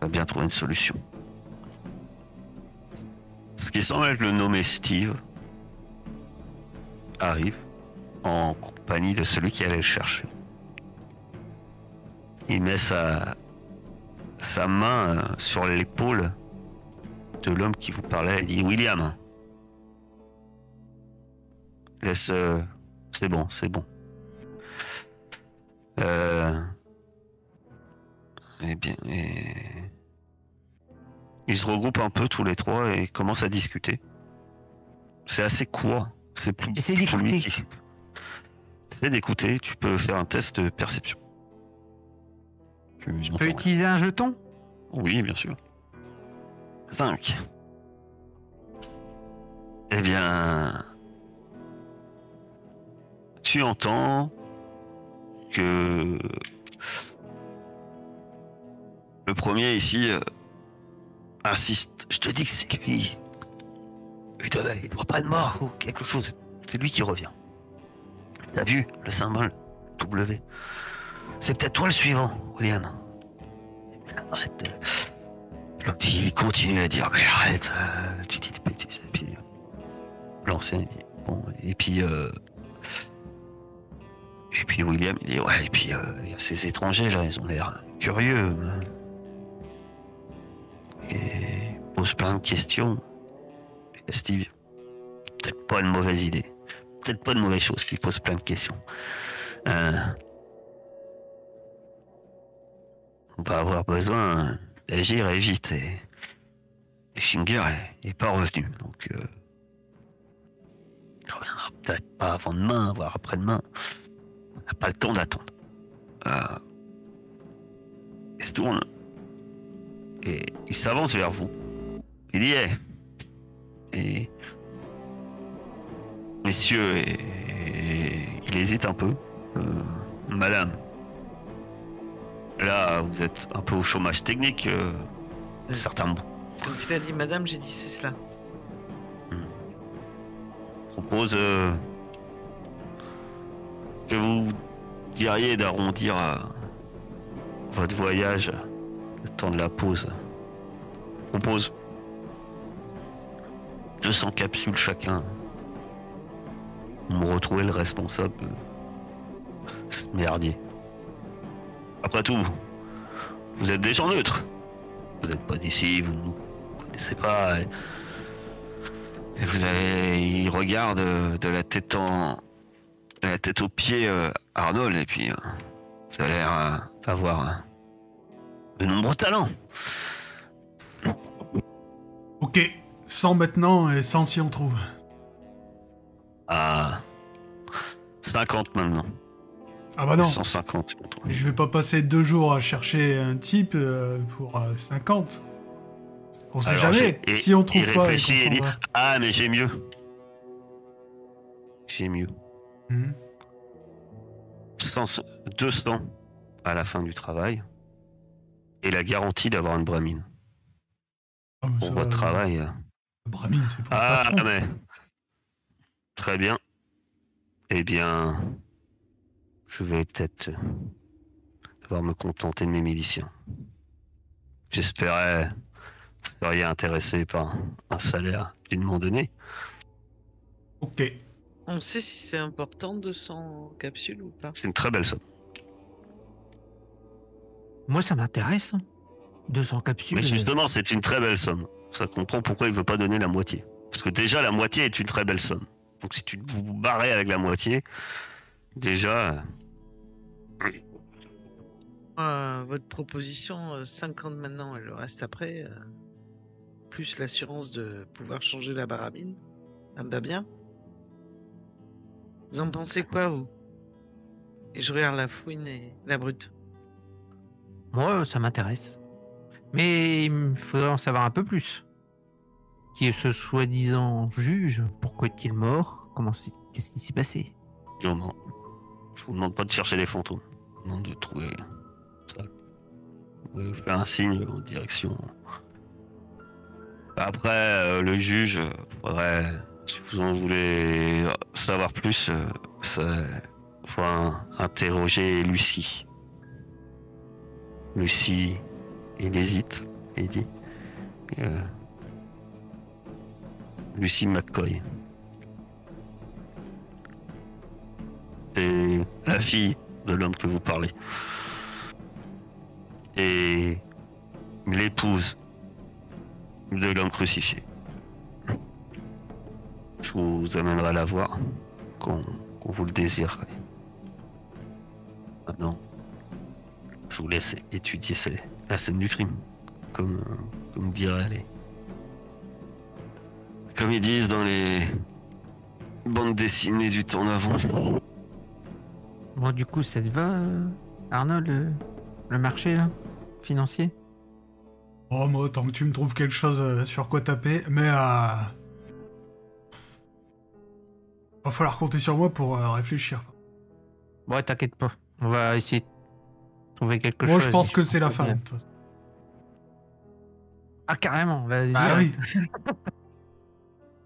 va bien trouver une solution. Ce qui semble être le nommé Steve arrive en compagnie de celui qui allait le chercher. Il met sa, sa main euh, sur l'épaule de l'homme qui vous parlait. Il dit William. Laisse. euh, c'est bon, c'est bon. Euh, eh bien. et- Ils se regroupent un peu tous les trois et commencent à discuter. C'est assez court. C'est plus. Essaye d'écouter. Essaie d'écouter. Tu peux faire un test de perception. Tu Je peux utiliser un jeton? Oui, bien sûr. 5. Eh bien... Tu entends que... Le premier ici euh, insiste. Je te dis que c'est lui. Il doit, doit pas être mort ou quelque chose. C'est lui qui revient. T'as vu le symbole W? C'est peut-être toi le suivant, William. Arrête. de- L'autre, il continue à dire, mais arrête, euh, tu dis des bêtises. Et puis, euh, bon, et puis, euh, et puis William, il dit, ouais, et puis, euh, il y a ces étrangers, là, ils ont l'air curieux. hein. Et ils posent plein de questions. Et Steve, peut-être pas une mauvaise idée. Peut-être pas une mauvaise chose qu'ils posent plein de questions. Euh, on va avoir besoin d'agir et vite. Et, Finger est pas revenu. Donc, euh, il reviendra peut-être pas avant demain, voire après-demain. Pas le temps d'attendre. Euh, il se tourne et il s'avance vers vous. Il dit Hey. Et. Messieurs, et, et il hésite un peu. Euh, Madame, Là, vous êtes un peu au chômage technique, euh, certains Quand il a dit madame, j'ai dit c'est cela. proposent euh, que vous diriez d'arrondir euh, votre voyage le temps de la pause. Propose 200 capsules chacun. Vous me retrouvez le responsable de ce merdier. Après tout, vous êtes des gens neutres. Vous n'êtes pas d'ici, vous ne nous connaissez pas. Et, vous avez. Il regarde euh, de la tête en. La tête aux pieds euh, Arnold, et puis. euh, vous avez l'air euh, d'avoir de nombreux talents. Ok, 100 maintenant et 100 si on trouve. À 50 maintenant. Ah bah non, 150 on trouve. je vais pas passer deux jours à chercher un type pour euh, 50. On sait Alors, jamais. Si on trouve il pas et dit. Ah, mais j'ai mieux. J'ai mieux. Mhm. 100 200 à la fin du travail. Et la garantie d'avoir une bramine. Ah, Pour votre va, travail. euh. le Bramine, c'est pour Ah, le patron. mais. Très bien. Eh bien. Je vais peut-être devoir me contenter de mes miliciens. J'espérais que vous seriez intéressé par un salaire d'une donné. Ok. On sait si c'est important 200 capsules ou pas C'est une très belle somme. Moi, ça m'intéresse. hein. 200 capsules. Mais euh, justement, c'est une très belle somme. ça comprend pourquoi il veut pas donner la moitié. Parce que déjà, la moitié est une très belle somme. Donc si tu vous barrez avec la moitié, déjà, Euh, votre proposition, euh, 50 maintenant et le reste après, euh, plus l'assurance de pouvoir changer la barabine, ça me va bien. Vous en pensez quoi, vous? Et je regarde la fouine et la brute. Moi, ça m'intéresse. Mais il faudrait en savoir un peu plus. Qui est ce soi-disant juge? Pourquoi est-il mort? Comment c'est- Qu'est-ce qui s'est passé? Non, non. Je vous demande pas de chercher des fantômes. Je vous demande de trouver ça. Vous pouvez faire un signe en direction. Après, euh, le juge, euh, faudrait, si vous en voulez savoir plus, euh, ça- faut interroger Lucie. Lucie, il hésite, il dit. Euh, Lucie McCoy. C'est la fille de l'homme que vous parlez. Et l'épouse de l'homme crucifié. Je vous amènerai la voir quand, quand vous le désirerez. Maintenant, je vous laisse étudier ces- la scène du crime, comme, comme diraient les. Comme ils disent dans les bandes dessinées du temps d'avant. Bon, du coup, ça te va, euh, Arnold, le, le marché, là Financier? Oh, moi, tant que tu me trouves quelque chose euh, sur quoi taper, mais euh... Va falloir compter sur moi pour euh, réfléchir. Ouais, t'inquiète pas. On va essayer de trouver quelque Moi, chose. je pense que c'est la femme. Ah, carrément. Bah, Ah oui.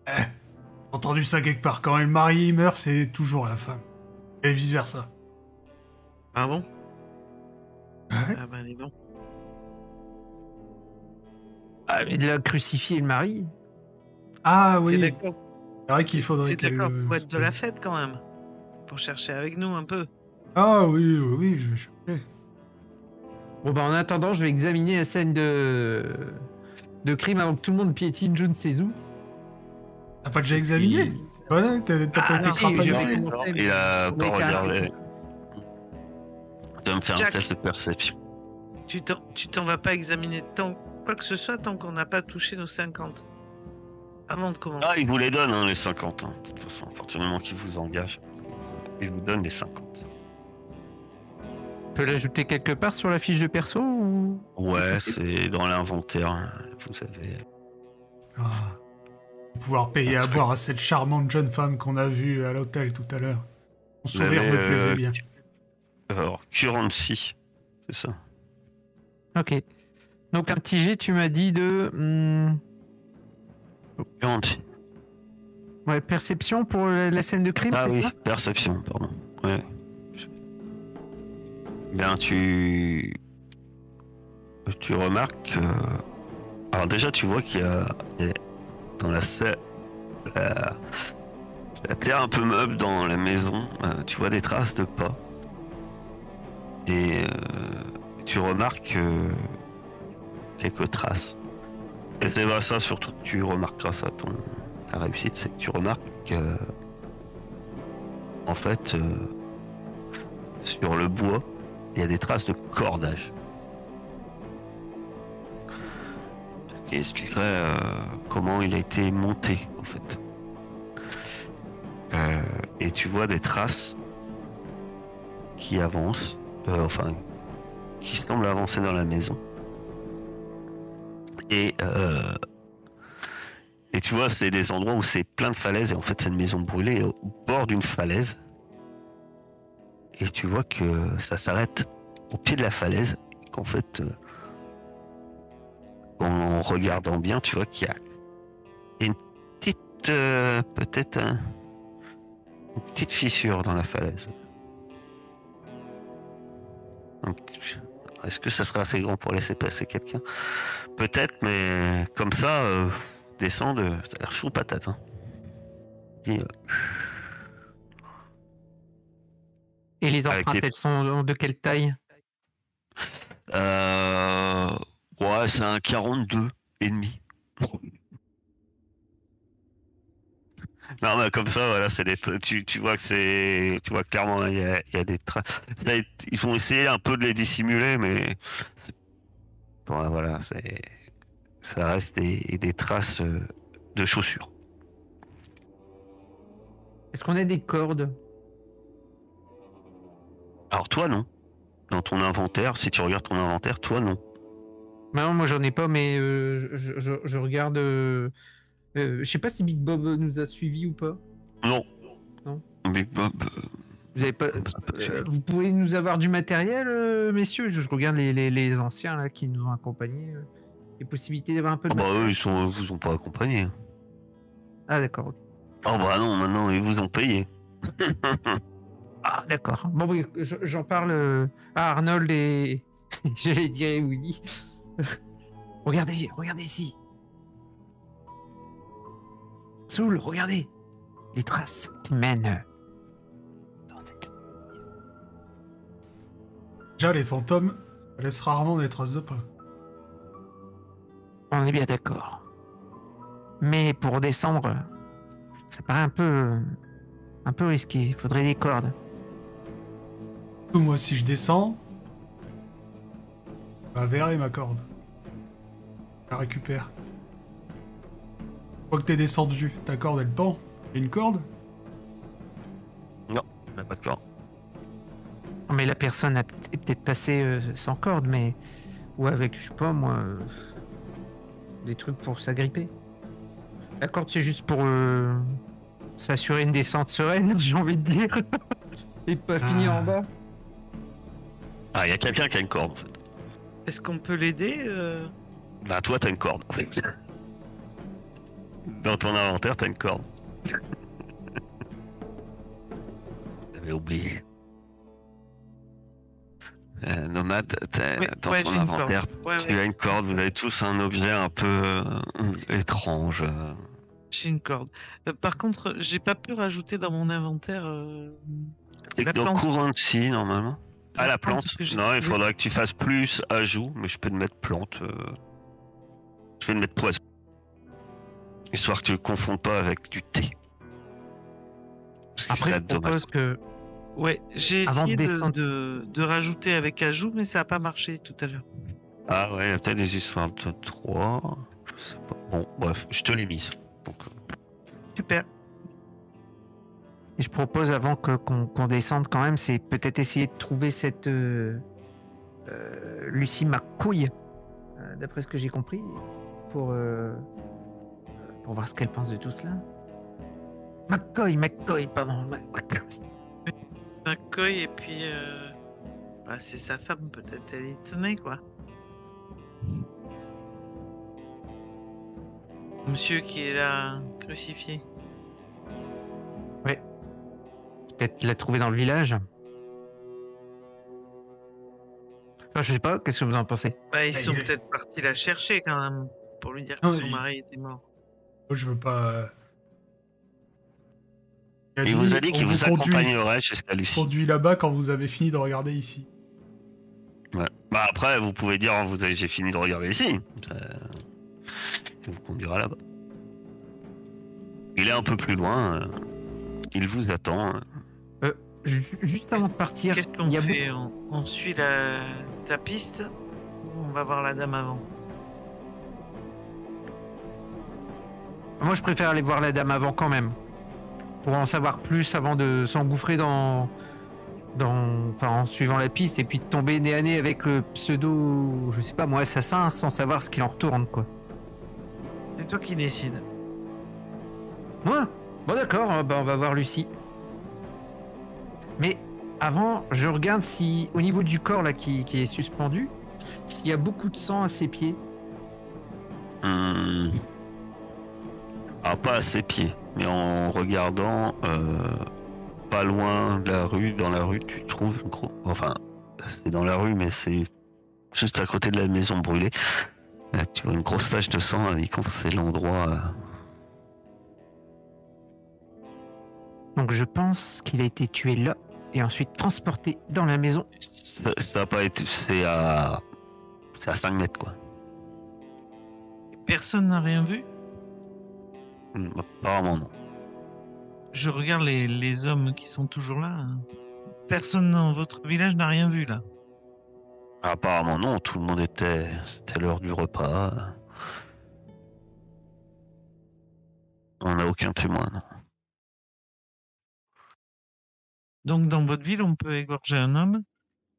Eh, J'ai entendu ça quelque part. Quand le mari il meurt, c'est toujours la femme. Et vice versa. Ah bon? Ouais. Ah ben dis donc. Ah, mais de la crucifier le mari? Ah oui. d'accord? Vrai qu'il faudrait T'es qu'elle. d'accord pour être de la fête quand même Pour chercher avec nous un peu. Ah oui, oui, oui, je vais chercher. Bon, bah, en attendant, je vais examiner la scène de. de crime avant que tout le monde piétine je ne sais où. T'as pas déjà examiné? Voilà, t'as t'as pas Ah, été. Il a pas regardé. Tu vas me faire un test de perception. Tu t'en, tu t'en vas pas examiner tant quoi que ce soit tant qu'on n'a pas touché nos 50. Avant de commencer. Ah, il vous les donne, hein, les 50. hein. De toute façon, à partir du moment qu'il vous engage, il vous donne les 50. On peut l'ajouter quelque part sur la fiche de perso ou... Ouais, c'est dans l'inventaire. hein. Vous savez. Ah. Pouvoir payer à boire à cette charmante jeune femme qu'on a vue à l'hôtel tout à l'heure. Son sourire me plaisait euh, bien. Alors, currency, c'est ça. Ok. Donc, un petit G, tu m'as dit de. hmm, Currency. ouais, perception pour la, scène de crime, Ah c'est oui, ça? perception, pardon. Ouais. Bien, tu. Tu remarques que. Alors, déjà, tu vois qu'il y a. Dans la salle. La... la terre un peu meuble dans la maison. euh, tu vois des traces de pas. Et. euh, tu remarques. euh, quelques traces. Et c'est pas ça surtout que tu remarques grâce à ton ta réussite, c'est que tu remarques que en fait euh, sur le bois il y a des traces de cordage. Ce qui expliquerait euh, comment il a été monté en fait. Euh, et tu vois des traces qui avancent, enfin qui semblent avancer dans la maison. Et, euh, et tu vois, c'est des endroits où c'est plein de falaises. Et en fait, c'est une maison brûlée au bord d'une falaise. Et tu vois que ça s'arrête au pied de la falaise. Qu'en fait, euh, en regardant bien, tu vois qu'il y a une petite, euh, peut-être un- une petite fissure dans la falaise. Est-ce que ça sera assez grand pour laisser passer quelqu'un? Peut-être, mais comme ça, euh, descendre, ça a l'air chaud patate. Hein. Et, euh, Et les empreintes, les- elles sont de quelle taille? Euh, ouais, c'est un 42 et demi. Non, mais comme ça, voilà, c'est des, tu, tu vois que c'est, tu vois clairement, il y a, il y a des traces. Ils vont essayer un peu de les dissimuler, mais bon, voilà, c'est, ça reste des, des traces euh, de chaussures. Est-ce qu'on a des cordes? Alors toi, non. Dans ton inventaire, si tu regardes ton inventaire, toi, non. Bah non, moi j'en ai pas, mais euh, je, je- je regarde. euh, euh, je sais pas si Big Bob nous a suivis ou pas. Non. Non. Big Bob. euh, Vous avez pas. euh, vous pouvez nous avoir du matériel, euh, messieurs? Je, je regarde les, les- les anciens là qui nous ont accompagnés. euh. Les possibilités d'avoir un peu de Ah bah matériel. eux, ils sont, vous ont pas accompagné. Ah d'accord. Oh bah non, maintenant ils vous ont payé. Ah d'accord. Bon oui, je- j'en parle euh, à Arnold et j'allais dire Willy. regardez, regardez ici. Soul, regardez les traces qui mènent dans cette. Déjà, les fantômes, ça laisse rarement des traces de pas. On est bien d'accord. Mais pour descendre, ça paraît un peu, un peu risqué. Il faudrait des cordes. Moi, si je descends, ma verre et ma corde. Je la récupère. Fois que t'es descendu, ta corde elle pend. Et une corde? On n'a pas de corps. Non, Mais la personne a est peut-être passée euh, sans corde, mais ou avec, je sais pas moi, euh, des trucs pour s'agripper. La corde, c'est juste pour euh, s'assurer une descente sereine, j'ai envie de dire, et pas finir en bas. Ah, il y a quelqu'un qui a une corde en fait. Est-ce qu'on peut l'aider euh? Bah toi t'as une corde en fait. Dans ton inventaire t'as une corde. J'avais oublié. Euh, nomade, Oui, dans ouais, ton j'ai une corde. inventaire, Ouais, tu ouais, as une corde, vous avez tous un objet un peu euh, étrange. j'ai une corde. Euh, par contre, j'ai pas pu rajouter dans mon inventaire. euh, C'est la dans plante. courant ici normalement. Ah la plante que j'ai Non, il faudra que tu fasses plus ajout, mais je peux te mettre plante. euh. Je vais te mettre poison. Histoire que tu ne confondes pas avec du thé. Ce qui Après, je dommage. propose que Ouais, j'ai de essayé de, descendre. de- de rajouter avec ajout, mais ça a pas marché tout à l'heure. Ah ouais, il y a peut-être des histoires de 3. Je sais pas. Bon, bref, je te l'ai mise. Donc, euh, Super. Et je propose avant que qu'on qu'on descende quand même, c'est peut-être essayer de trouver cette euh, euh, Lucie McCouille, euh, d'après ce que j'ai compris, pour euh, pour voir ce qu'elle pense de tout cela. McCoy, McCoy, pardon, McCoy. McCoy et puis. euh, bah, c'est sa femme, peut-être. Elle est étonnée, quoi. Monsieur qui est là, crucifié. Peut-être la trouver dans le village. Enfin, je sais pas, qu'est-ce que vous en pensez? Bah, ils Bah, sont peut-être partis la chercher quand même, pour lui dire que Non, son mari était mort. Moi, je veux pas. euh, a Il vous a dit qu'il vous conduit- accompagnerait jusqu'à Lucie. conduit là-bas quand vous avez fini de regarder ici. Ouais. Bah après, vous pouvez dire vous avez, j'ai fini de regarder ici. Ça- Il vous conduira là-bas. Il est un peu plus loin. euh, Il vous attend. euh. Ju- Juste avant de partir, Qu'est-ce qu'on fait on, on suit la, ta piste ou on va voir la dame avant? Moi, je préfère aller voir la dame avant quand même, pour en savoir plus avant de s'engouffrer dans, dans, enfin, en suivant la piste et puis de tomber nez à nez avec le pseudo, je sais pas moi, assassin, sans savoir ce qu'il en retourne quoi. C'est toi qui décides. Moi? Bon d'accord, euh, bah, on va voir Lucie. Mais avant, je regarde si au niveau du corps là qui, qui est suspendu, s'il y a beaucoup de sang à ses pieds. Hum. Ah, pas à ses pieds, mais en regardant euh, pas loin de la rue, dans la rue, tu trouves une gros. Enfin, c'est dans la rue, mais c'est juste à côté de la maison brûlée. Là, tu vois une grosse tache de sang indiquant que c'est l'endroit. euh, Donc je pense qu'il a été tué là et ensuite transporté dans la maison. Ça, ça a pas été. C'est à. C'est à 5 mètres, quoi. Personne n'a rien vu? Apparemment non. Je regarde les, les hommes qui sont toujours là. hein. Personne dans votre village n'a rien vu là. Apparemment non, tout le monde était. C'était l'heure du repas. On n'a aucun témoin, non. Donc dans votre ville, on peut égorger un homme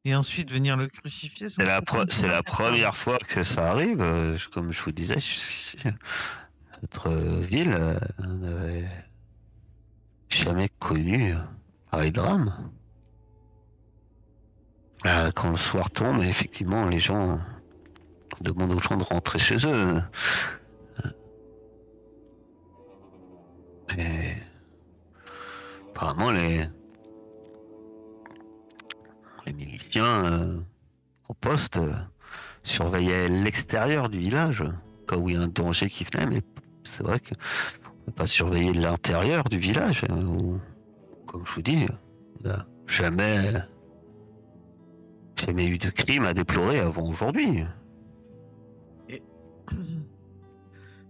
et ensuite venir le crucifier. C'est la, pre- la première fois que ça arrive. euh, Comme je vous disais, jusqu'ici, notre ville euh, n'avait jamais connu euh, pareil drame. Euh, Quand le soir tombe, effectivement, les gens demandent aux gens de rentrer chez eux. Et apparemment, les, les miliciens euh, au poste euh, surveillaient l'extérieur du village, où il y a un danger qui venait, c'est vrai que on peut pas surveiller l'intérieur du village. euh, où, comme je vous dis, on n'a jamais, jamais eu de crime à déplorer avant aujourd'hui.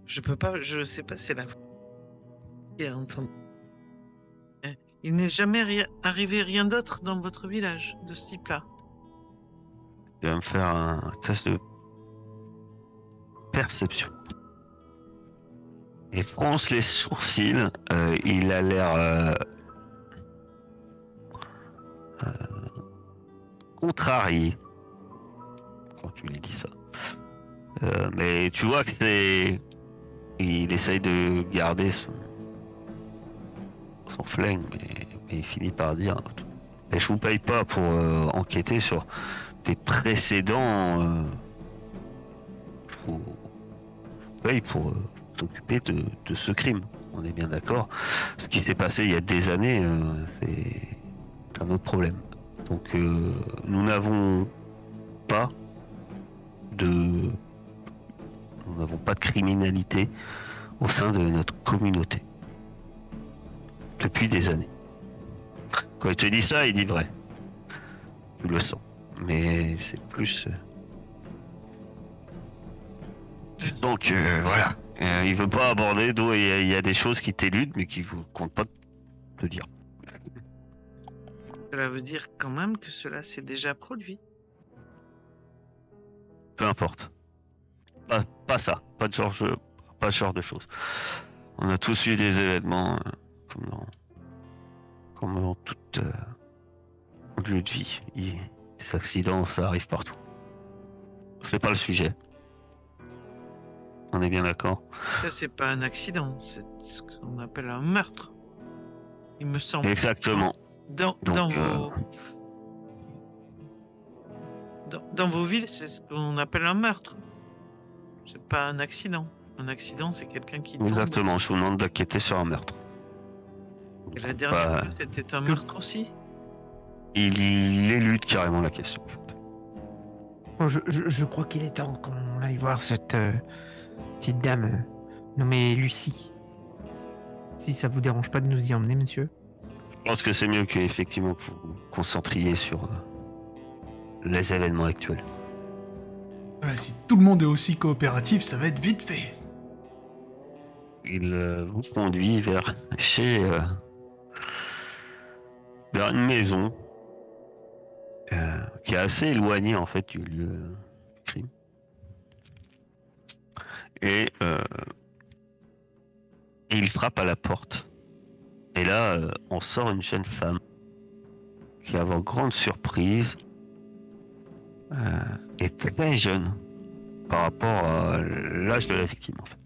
Je peux pas, je sais pas, c'est la Il n'est jamais ri- arrivé rien d'autre dans votre village de ce type-là. Je vais me faire un test de perception. Il fronce les sourcils. euh, il a l'air euh, euh, contrarié quand tu lui dis ça. Mais tu vois que c'est. Il essaye de garder son, son flingue, mais, mais il finit par dire Et je vous paye pas pour enquêter sur des précédents. je vous paye pour s'occuper de, de ce crime. On est bien d'accord. Ce qui s'est passé il y a des années, euh, c'est un autre problème. Donc euh, nous n'avons pas de nous n'avons pas de criminalité au sein de notre communauté depuis des années. Quand il te dit ça, il dit vrai. Tu le sens. Mais c'est plus. euh, euh, voilà. Euh, il veut pas aborder d'où il y, a- il y a des choses qui t'éludent mais qui ne comptent pas te dire. Cela veut dire quand même que cela s'est déjà produit. Peu importe. Pas, pas ça. Pas de genre, pas ce genre de choses. On a tous eu des événements euh, comme dans, comme dans tout euh, lieu de vie. Il- des accidents, ça arrive partout. C'est pas le sujet. On est bien d'accord. Ça, c'est pas un accident, c'est ce qu'on appelle un meurtre. Il me semble. Exactement. Dans, Donc, dans, euh, vos... dans, dans vos villes, c'est ce qu'on appelle un meurtre. C'est pas un accident. Un accident, c'est quelqu'un qui. tombe. Exactement. Je vous demande d'enquêter sur un meurtre. Et la dernière Bah, fois, c'était un meurtre aussi. il, il élude carrément la question. En fait. Bon, je, je- je crois qu'il est temps qu'on aille voir cette euh, petite dame euh, nommée Lucie. Si ça vous dérange pas de nous y emmener, monsieur. Je pense que c'est mieux que effectivement que vous vous concentriez sur euh, les événements actuels. Ouais, si tout le monde est aussi coopératif, ça va être vite fait. Il euh, vous conduit vers chez euh, vers une maison euh, qui est assez éloignée en fait du lieu du crime. Et, euh, et il frappe à la porte. Et là, euh, on sort une jeune femme qui, à votre grande surprise, euh, est très jeune par rapport à l'âge de la victime en fait.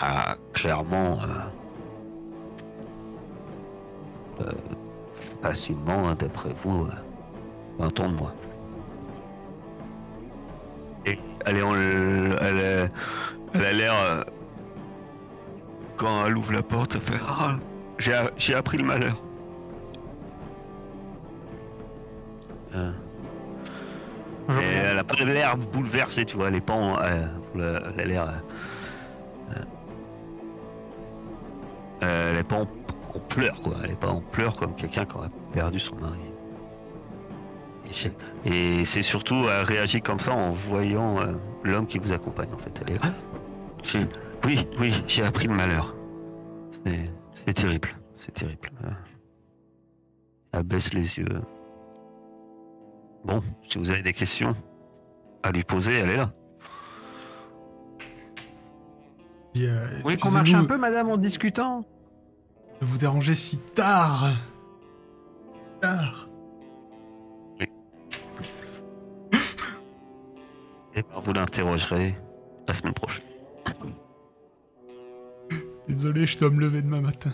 Ah, clairement, facilement, hein, d'après vous, 20 ans de moins. Elle, est en- elle, est- elle a l'air, euh, quand elle ouvre la porte, elle fait Ah, j'ai appris le malheur. Euh, et elle a pas l'air bouleversée, tu vois, elle est pas en, elle, elle a l'air. euh, euh, elle est pas en, en pleurs, quoi. Elle est pas en pleurs comme quelqu'un qui aurait perdu son mari. Et c'est surtout, elle réagit comme ça en voyant euh, l'homme qui vous accompagne, en fait. Elle est là. J'ai- Oui, oui, j'ai appris le malheur. C'est- terrible, c'est terrible. Euh, Elle baisse les yeux. Bon, si vous avez des questions à lui poser, elle est là. Euh, Vous voulez qu'on marche un peu, madame, en discutant? De vous déranger si tard. Tard. Et ben, vous l'interrogerez la semaine prochaine. Désolé, je dois me lever demain matin.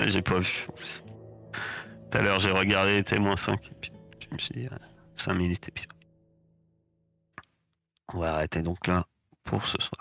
Euh, J'ai pas vu en plus. Tout à l'heure, j'ai regardé, il était moins 5. Et puis, je me suis dit, 5 minutes et puis. On va arrêter donc là pour ce soir.